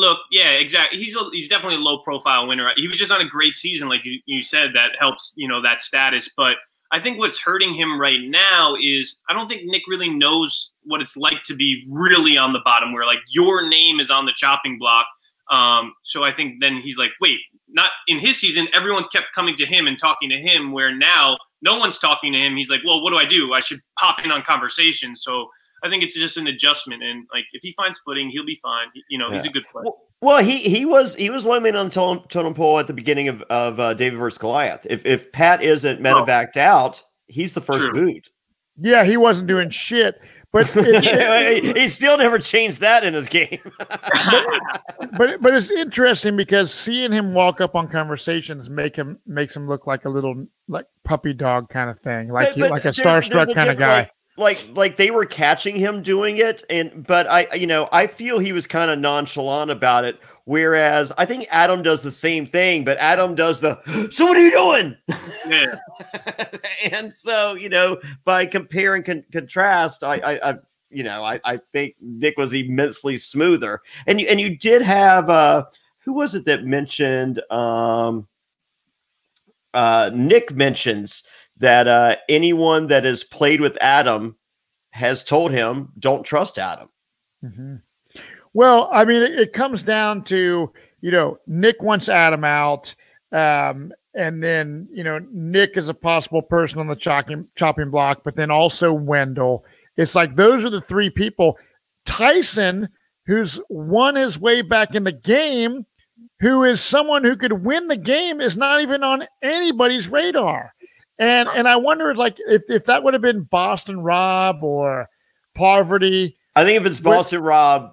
Look, yeah, exactly. He's a, he's definitely a low profile winner. He was just on a great season, like you, you said, that helps you know that status. But I think what's hurting him right now is I don't think Nick really knows what it's like to be really on the bottom, where like your name is on the chopping block. Um, so I think then he's like, wait, not in his season. Everyone kept coming to him and talking to him, where now no one's talking to him. He's like, well, what do I do? I should pop in on conversations. So I think it's just an adjustment, and like if he finds footing, he'll be fine. You know, yeah. he's a good player. Well, well, he he was he was low man on the totem, totem pole at the beginning of of uh, David versus Goliath. If if Pat isn't medevaced oh. out, he's the first True. boot. Yeah, he wasn't doing shit. But it, he still never changed that in his game. but, but, but it's interesting because seeing him walk up on conversations make him makes him look like a little like puppy dog kind of thing, like but, he, like a starstruck kind of guy. Like, like they were catching him doing it and but i you know i feel he was kind of nonchalant about it whereas i think adam does the same thing but adam does the so what are you doing? Yeah. And so you know by compare and con- contrast I, I i you know i i think nick was immensely smoother. And you and you did have uh who was it that mentioned um uh nick mentions that uh, anyone that has played with Adam has told him, don't trust Adam. Mm-hmm. Well, I mean, it, it, comes down to, you know, Nick wants Adam out. Um, and then, you know, Nick is a possible person on the chopping, chopping block, but then also Wendell. It's like those are the three people. Tyson, who's won his way back in the game, who is someone who could win the game, is not even on anybody's radar. And and I wonder like if, if that would have been Boston Rob or Parvati. I think if it's Boston Rob,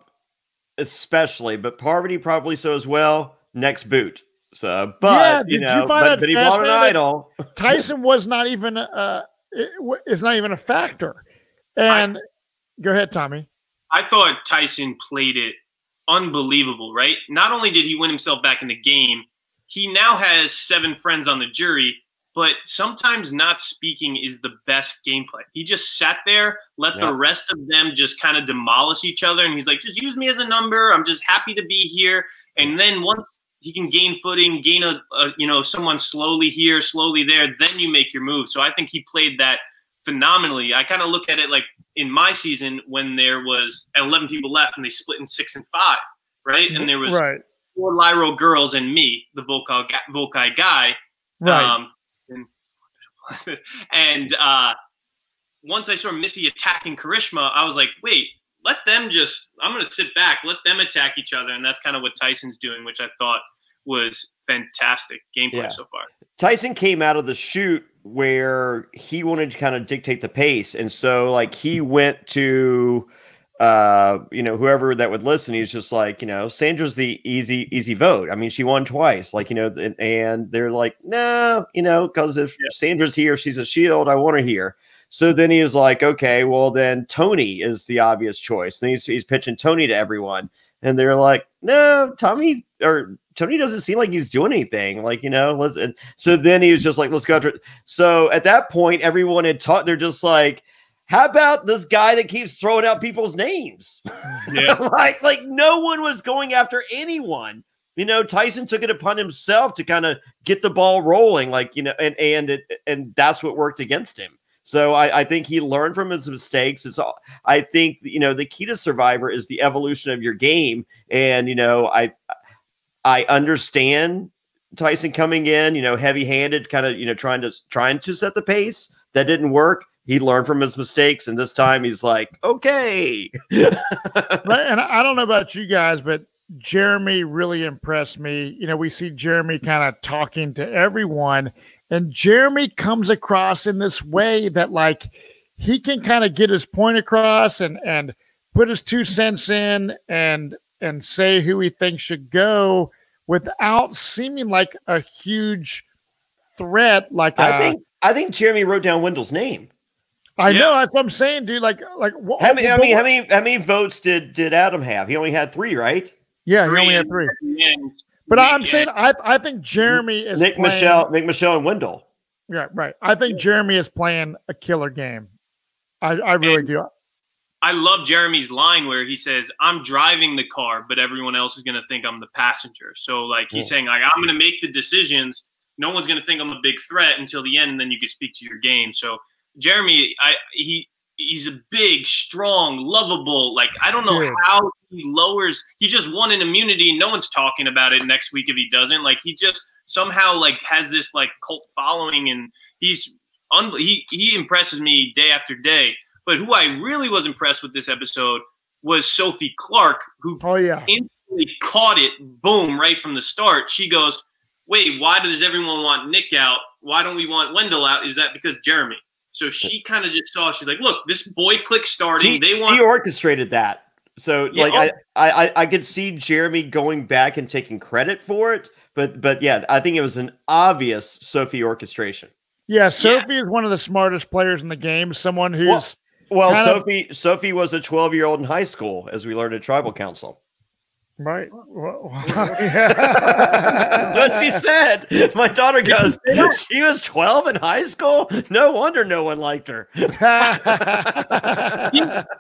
especially, but Parvati probably so as well. Next boot. So, but yeah, you know, you but, but he bought an idol. Tyson was not even uh is not even a factor. And I, go ahead, Tommy. I thought Tyson played it unbelievable, right? Not only did he win himself back in the game, he now has seven friends on the jury but sometimes not speaking is the best gameplay. He just sat there, let yeah. the rest of them just kind of demolish each other, and he's like, "Just use me as a number. I'm just happy to be here." And then once he can gain footing, gain a, a you know someone slowly here, slowly there, then you make your move. So I think he played that phenomenally. I kind of look at it like in my season when there was 11 people left and they split in six and five, right? And there was right. four Lairo girls and me, the Vokai, Vokai guy. Right. Um, and uh, once I saw Missy attacking Karishma, I was like, wait, let them just, I'm going to sit back, let them attack each other. And that's kind of what Tyson's doing, which I thought was fantastic gameplay yeah. so far. Tyson came out of the shoot where he wanted to kind of dictate the pace. And so, like, he went to, uh, you know, whoever that would listen, he's just like, you know, Sandra's the easy, easy vote. I mean, she won twice, like, you know, and, and they're like, no, you know, because if yeah. Sandra's here, she's a shield. I want her here. So then he was like, okay, well, then Tony is the obvious choice. Then he's, he's pitching Tony to everyone. And they're like, no, Tommy or Tony doesn't seem like he's doing anything. Like, you know, let's, and so then he was just like, let's go after it. So at that point, everyone had taught, they're just like, how about this guy that keeps throwing out people's names? Yeah. like, like no one was going after anyone. You know, Tyson took it upon himself to kind of get the ball rolling, like, you know, and and it and that's what worked against him. So I, I think he learned from his mistakes. It's all I think, you know, the key to survivor is the evolution of your game. And, you know, I I understand Tyson coming in, you know, heavy handed, kind of, you know, trying to trying to set the pace. That didn't work he learned from his mistakes, and this time he's like, okay. right, and I don't know about you guys, but Jeremy really impressed me. You know, we see Jeremy kind of talking to everyone, and Jeremy comes across in this way that like he can kind of get his point across and and put his two cents in and and say who he thinks should go without seeming like a huge threat. Like I a, think I think Jeremy wrote down Wendell's name. I yeah. know that's what I'm saying, dude. Like, like what, how many? How many? How many? How many votes did did Adam have? He only had three, right? Yeah, he only had three. But I'm saying, I I think Jeremy is Nick playing, Michele, Nick Michele, and Wendell. Yeah, right. I think Jeremy is playing a killer game. I I really and do. I love Jeremy's line where he says, "I'm driving the car, but everyone else is going to think I'm the passenger." So, like, he's yeah. saying, like, I'm going to make the decisions. No one's going to think I'm a big threat until the end, and then you can speak to your game. So Jeremy, I he he's a big, strong, lovable. Like I don't know how he lowers. He just won an immunity. No one's talking about it next week if he doesn't. Like he just somehow like has this like cult following, and he's un- he he impresses me day after day. But who I really was impressed with this episode was Sophie Clarke, who oh yeah instantly caught it. Boom! Right from the start, she goes, "Wait, why does everyone want Nick out? Why don't we want Wendell out? Is that because Jeremy?" So she kind of just saw. She's like, "Look, this boy click starting. She, they want." She orchestrated that. So yeah, like oh. I, I I could see Jeremy going back and taking credit for it, but but yeah, I think it was an obvious Sophie orchestration. Yeah, Sophie yeah. is one of the smartest players in the game. Someone who's well, well Sophie of, Sophie was a twelve year old in high school, as we learned at Tribal Council. Right. That's what she said. My daughter goes, she was 12 in high school? No wonder no one liked her. he's,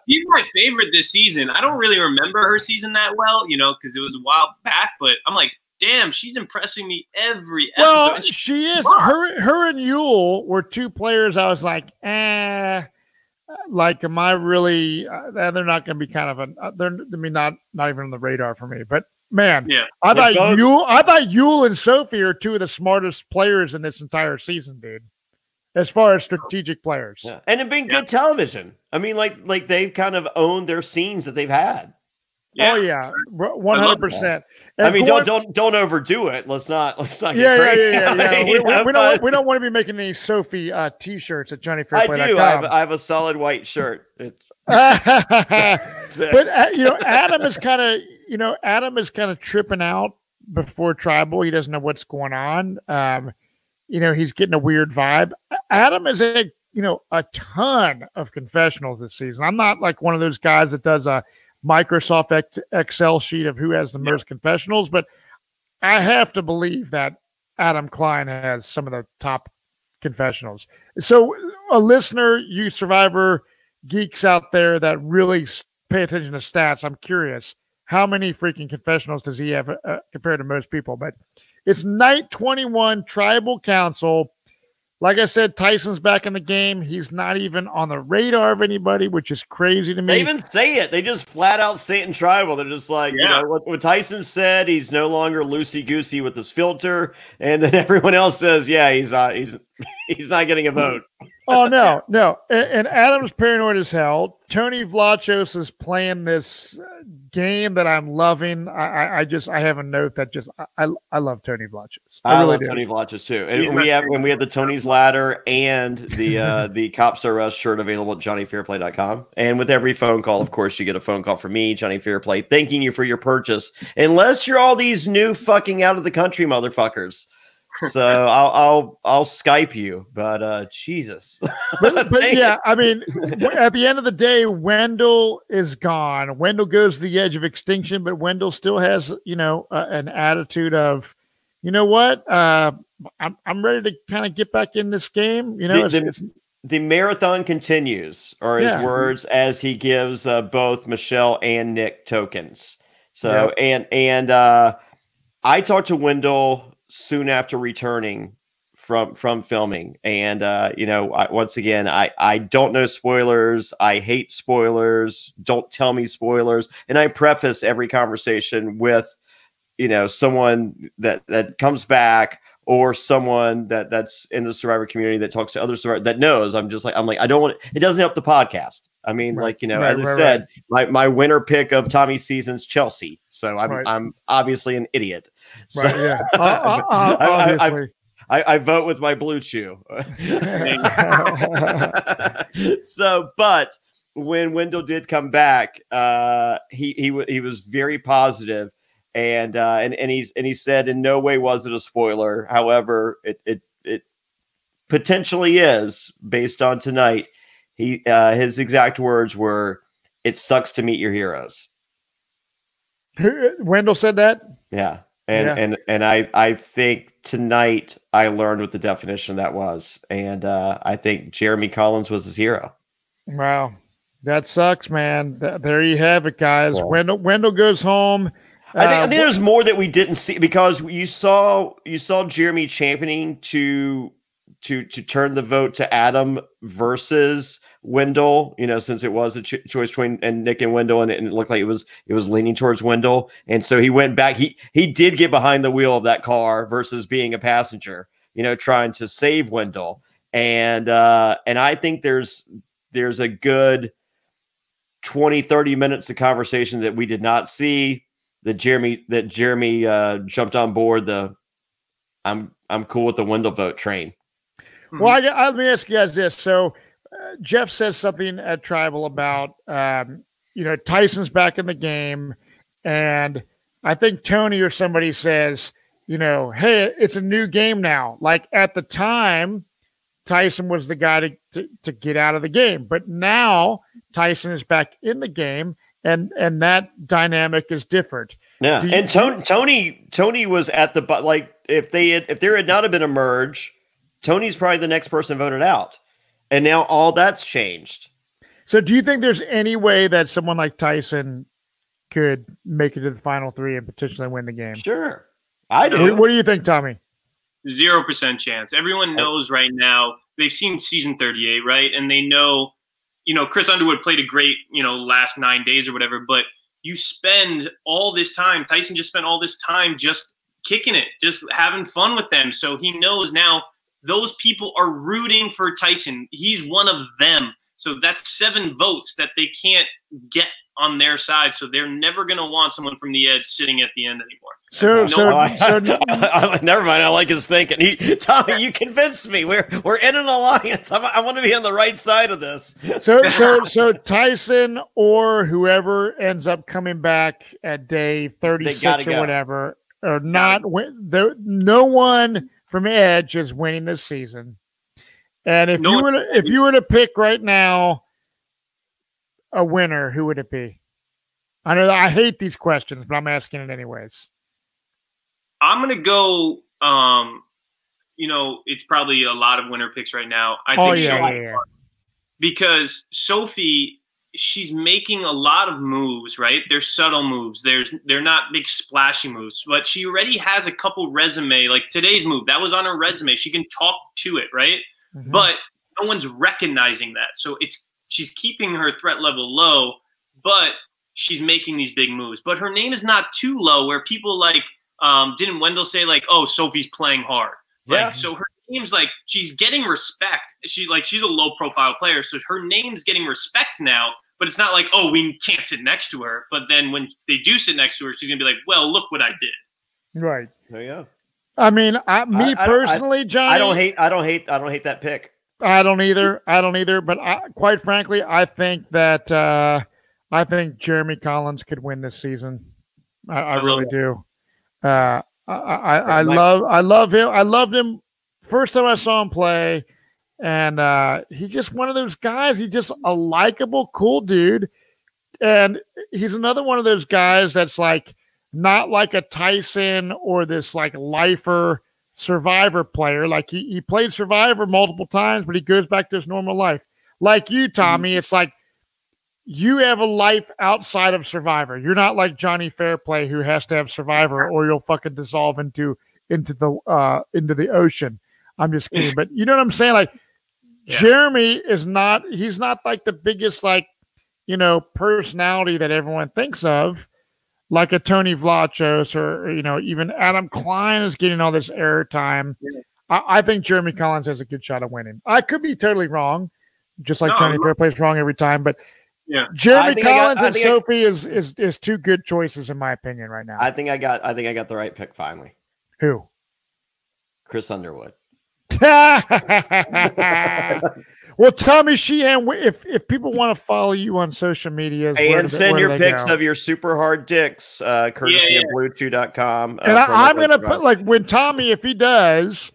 he's my favorite this season. I don't really remember her season that well, you know, because it was a while back, but I'm like, damn, she's impressing me every episode. well, episode. she is. Her, her and Yul were two players I was like, eh like, am I really? Uh, they're not going to be kind of a. Uh, they're I mean not not even on the radar for me. But man, yeah, I thought you, I thought Yul and Sophie are two of the smartest players in this entire season, dude. As far as strategic players, yeah. and it being yeah. good television. I mean, like like they've kind of owned their scenes that they've had. Yeah. Oh yeah, one hundred percent. I mean, don't don't don't overdo it. Let's not let's not. Yeah, yeah, yeah, yeah, yeah. we, we, we, don't we don't want to be making any Sophie uh, t-shirts at Jonny I do. I have, I have a solid white shirt. It's. but uh, you know, Adam is kind of you know Adam is kind of tripping out before tribal. He doesn't know what's going on. Um, you know, he's getting a weird vibe. Adam is a you know a ton of confessionals this season. I'm not like one of those guys that does a Microsoft Excel sheet of who has the most confessionals, but I have to believe that Adam Klein has some of the top confessionals. So, a listener, you survivor geeks out there that really pay attention to stats, I'm curious how many freaking confessionals does he have uh, compared to most people? But it's night 21, Tribal Council. Like I said, Tyson's back in the game. He's not even on the radar of anybody, which is crazy to me. They even say it. They just flat out say it in tribal. They're just like, yeah. you know, what, what, Tyson said. He's no longer loosey goosey with his filter, and then everyone else says, yeah, he's uh, he's he's not getting a vote. Oh no, no. And, and Adam's paranoid as hell. Tony Vlachos is playing this game that I'm loving. I, I just I have a note that just I I love Tony Vlachos. I, I really love do. Tony Vlachos too. And we have when we had the Tony's ladder and the uh the cops are us shirt available at jonnyfairplay.com. And with every phone call, of course, you get a phone call from me, Jonny Fairplay, thanking you for your purchase. Unless you're all these new fucking out of the country motherfuckers so I'll I'll I'll Skype you, but uh Jesus. but, but yeah, I mean, at the end of the day, Wendell is gone. Wendell goes to the edge of extinction, but Wendell still has you know uh, an attitude of, you know what, uh, I'm I'm ready to kind of get back in this game. You know, the, it's, the, the marathon continues, or his yeah. words as he gives uh, both Michele and Nick tokens. So yeah. and and uh, I talked to Wendell soon after returning from from filming. And uh you know I, once again i i don't know spoilers. I hate spoilers. Don't tell me spoilers. And i preface every conversation with you know someone that that comes back or someone that that's in the survivor community that talks to other survivors that knows. I'm just like i'm like i don't want it doesn't help the podcast. I mean, right. like you know, right, as I right, said, my, my winner pick of Tommy season's Chelsea. So I'm I'm obviously an idiot. So. Yeah. Uh, uh, uh, obviously. I, I, I, vote with my blue chew. so, but when Wendell did come back, uh, he he he was very positive, and uh, and and he's and he said in no way was it a spoiler. However, it it it potentially is based on tonight. He uh, his exact words were, "It sucks to meet your heroes." Wendell said that. Yeah. And yeah. and and I I think tonight I learned what the definition of that was, and uh, I think Jeremy Collins was his hero. Wow, that sucks, man. there you have it, guys. So. Wendell Wendell goes home. I think, uh, I think there's more that we didn't see because you saw you saw Jeremy championing to to to turn the vote to Adam versus Wendell, you know, since it was a ch- choice between and Nick and Wendell, and it, and it, looked like it was it was leaning towards Wendell, and so he went back. He he did get behind the wheel of that car versus being a passenger, you know, trying to save Wendell, and uh, and I think there's there's a good 20 30 minutes of conversation that we did not see that Jeremy that Jeremy uh, jumped on board the I'm I'm cool with the Wendell vote train. Well, I, I, let me ask you guys this. So Jeff says something at Tribal about um, you know Tyson's back in the game, and I think Tony or somebody says, you know, hey, it's a new game now. Like at the time, Tyson was the guy to, to, to get out of the game, but now Tyson is back in the game, and and that dynamic is different. Yeah, you, and Tony Tony Tony was at the but like if they had, if there had not have been a merge, Tony's probably the next person voted out. And now all that's changed. So do you think there's any way that someone like Tyson could make it to the final three and potentially win the game? Sure. I do. What do you think, Tommy? Zero percent chance. Everyone knows right now. They've seen season 38, right? And they know, you know, Chris Underwood played a great, you know, last nine days or whatever, but you spend all this time, Tyson just spent all this time just kicking it, just having fun with them. So he knows now those people are rooting for Tyson. He's one of them. So that's seven votes that they can't get on their side. So they're never going to want someone from the edge sitting at the end anymore. Sure, no, sure, I, so I, never mind. I like his thinking. He, Tommy, you convinced me. We're we're in an alliance. I'm, i want to be on the right side of this. So, so, so Tyson or whoever ends up coming back at day 36 or go. whatever, or not. There, no one from Edge is winning this season. And if no you were to, if you were to pick right now a winner, who would it be? I know I hate these questions, but I'm asking it anyways. I'm gonna go. Um, you know, it's probably a lot of winner picks right now. I Oh think yeah, yeah, yeah. because Sophie, she's making a lot of moves, right? They're subtle moves. There's they're not big splashy moves, but she already has a couple resume. Like today's move, that was on her resume. She can talk to it, right? Mhm. But no one's recognizing that. So it's she's keeping her threat level low, but she's making these big moves. But her name is not too low where people like um didn't Wendell say like, oh, Sophie's playing hard. Like Yeah. so her name's like she's getting respect. She like she's a low profile player, so her name's getting respect now. But it's not like oh we can't sit next to her. But then when they do sit next to her, she's gonna be like, well look what I did. right. There you go. I mean, I, me I- I don't- I- personally, Jonny, I don't hate. I don't hate. I don't hate that pick. I don't either. I don't either. But I, quite frankly, I think that uh, I think Jeremy Collins could win this season. I, I love really that. do. Uh, I, I, I love I love him. I loved him first time I saw him play, and uh, he just one of those guys. He's just a likable, cool dude, and he's another one of those guys that's like not like a Tyson or this like lifer survivor player. Like he, he played survivor multiple times, but he goes back to his normal life. Like you, Tommy, it's like you have a life outside of survivor. You're not like Jonny Fairplay who has to have survivor or you'll fucking dissolve into into the uh into the ocean. I'm just kidding. But you know what I'm saying? Like Yeah. Jeremy is not he's not like the biggest like you know personality that everyone thinks of like a Tony Vlachos or you know even Adam Klein is getting all this airtime. Yeah. I, I think Jeremy Collins has a good shot of winning. I could be totally wrong, just like No, Jonny no. Fairplay's wrong every time. But Yeah. Jeremy I got- Collins and think I- Sophie is is is two good choices in my opinion right now. I think I got. I think I got the right pick finally. Who? Chris Underwood. well, Tommy Sheehan, if if people want to follow you on social media, And do they- send your pics go? of your super hard dicks, uh, courtesy Yeah, of bluechew.com. Uh, and I, I'm gonna put like when Tommy, if he does,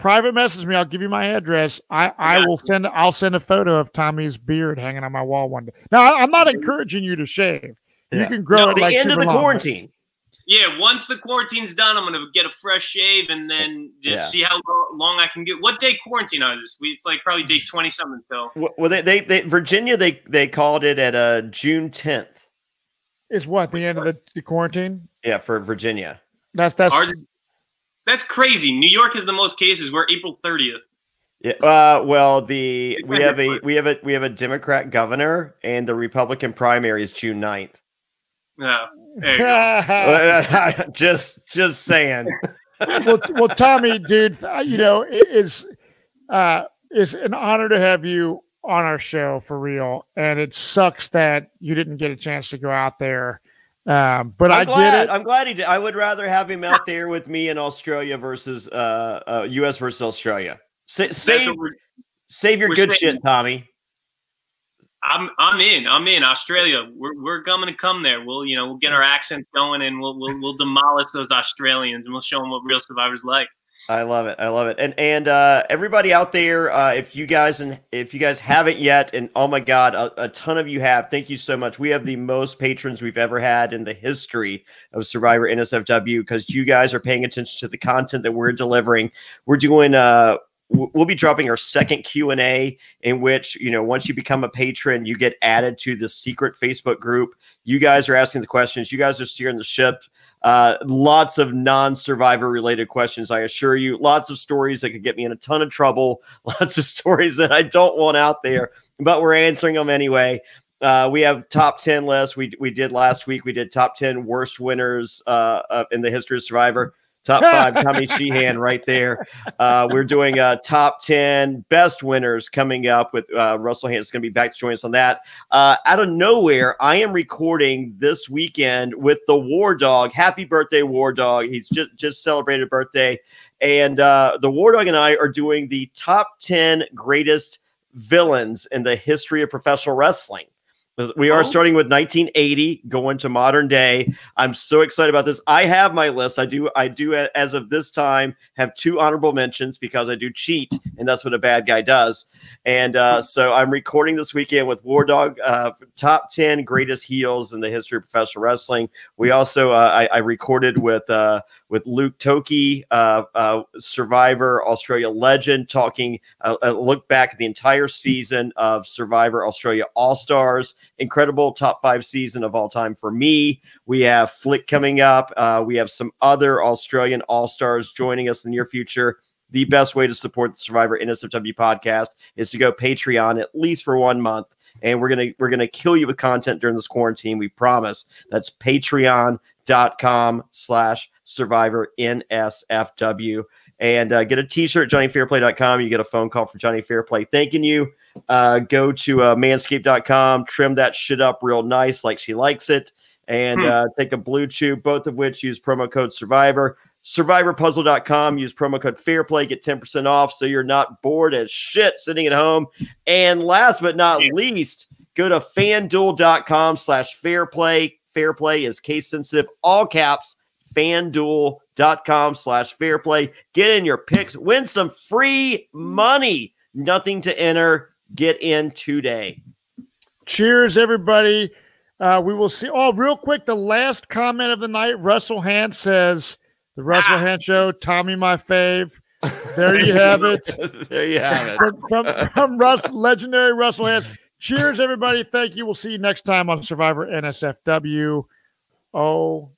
private message me. I'll give you my address. I I Yeah. will send. I'll send a photo of Tommy's beard hanging on my wall one day. Now I, I'm not encouraging you to shave. You Yeah. can grow No, it the like end of super the long, quarantine. Yeah, once the quarantine's done, I'm gonna get a fresh shave and then just Yeah. see how long I can get. What day quarantine are this? We It's like probably day twenty something. So Well, well, they, they, they Virginia they they called it at uh June 10th. Is what the end of the, the quarantine? Yeah, for Virginia. That's that's ours, that's crazy. New York is the most cases. We're April thirtieth. Yeah. Uh, well, the we have a we have a we have a Democrat governor, and the Republican primary is June 9th. Yeah, there you go. just just saying. well, well, Tommy, dude, uh, you know, it is uh, is an honor to have you on our show for real, and it sucks that you didn't get a chance to go out there. Um, but I'm I glad, get it. I'm glad he did. I would rather have him out there with me in Australia versus uh, uh U.S. versus Australia. Sa- save what we're- save your good saying. shit, Tommy. I'm I'm in. I'm in Australia. We're we're going to come there. We'll you know we'll get our accents going and we'll we'll, we'll demolish those Australians and we'll show them what real survivors like. I love it. I love it. And and uh, everybody out there, uh, if you guys and if you guys haven't yet, and oh my god, a, a ton of you have. Thank you so much. We have the most patrons we've ever had in the history of Survivor NSFW because you guys are paying attention to the content that we're delivering. We're doing. Uh, we'll be dropping our second Q and A, in which you know once you become a patron, you get added to the secret Facebook group. You guys are asking the questions. You guys are steering the ship. Uh, lots of non-survivor related questions, I assure you. Lots of stories that could get me in a ton of trouble. Lots of stories that I don't want out there, but we're answering them anyway. Uh, we have top 10 lists. We, we did last week. We did top 10 worst winners uh, in the history of Survivor. Top five, Tommy Sheehan right there. Uh, we're doing uh, top 10 best winners coming up with uh, Russell Hantz going to be back to join us on that. Uh, out of nowhere, I am recording this weekend with the War Dog. Happy birthday, War Dog! He's just just celebrated birthday, and uh, the War Dog and I are doing the top ten greatest villains in the history of professional wrestling. We are Oh. starting with 1980, going to modern day. I'm so excited about this. I have my list. I do. I do. As of this time, have two honorable mentions because I do cheat, and that's what a bad guy does. And uh, so I'm recording this weekend with War Dog, uh, top 10 greatest heels in the history of professional wrestling. We also, uh, I, I recorded with uh, with Luke Toki, uh, uh, Survivor Australia legend, talking uh, a look back at the entire season of Survivor Australia All Stars. Incredible top five season of all time for me. We have Flick coming up. Uh, we have some other Australian All Stars joining us in the near future the best way to support the Survivor NSFW podcast is to go Patreon at least for one month. And we're gonna we're gonna kill you with content during this quarantine. We promise. That's patreon.com slash survivor NSFW. And uh, get a t-shirt, JonnyFairplay.com. You get a phone call from Jonny Fairplay thanking you. Uh, go to uh, manscaped.com, trim that shit up real nice like she likes it, and hmm. uh, take a blue chew, both of which use promo code survivor survivorpuzzle.com. Use promo code FAIRPLAY, get 10% off so you're not bored as shit sitting at home. And last but not least, go to fanduel.com slash fairplay. Fairplay is case sensitive, all caps, fanduel.com slash fairplay. Get in your picks, win some free money. Nothing to enter. Get in today. Cheers, everybody. Uh, we will see. Oh, real quick, the last comment of the night. Russell Hantz says, the Russell ah. Hantz Show, Tommy, my fave. There you have it. there you have it. From, from, from Russ, legendary Russell Hantz. Cheers, everybody. Thank you. We'll see you next time on Survivor NSFW. Oh,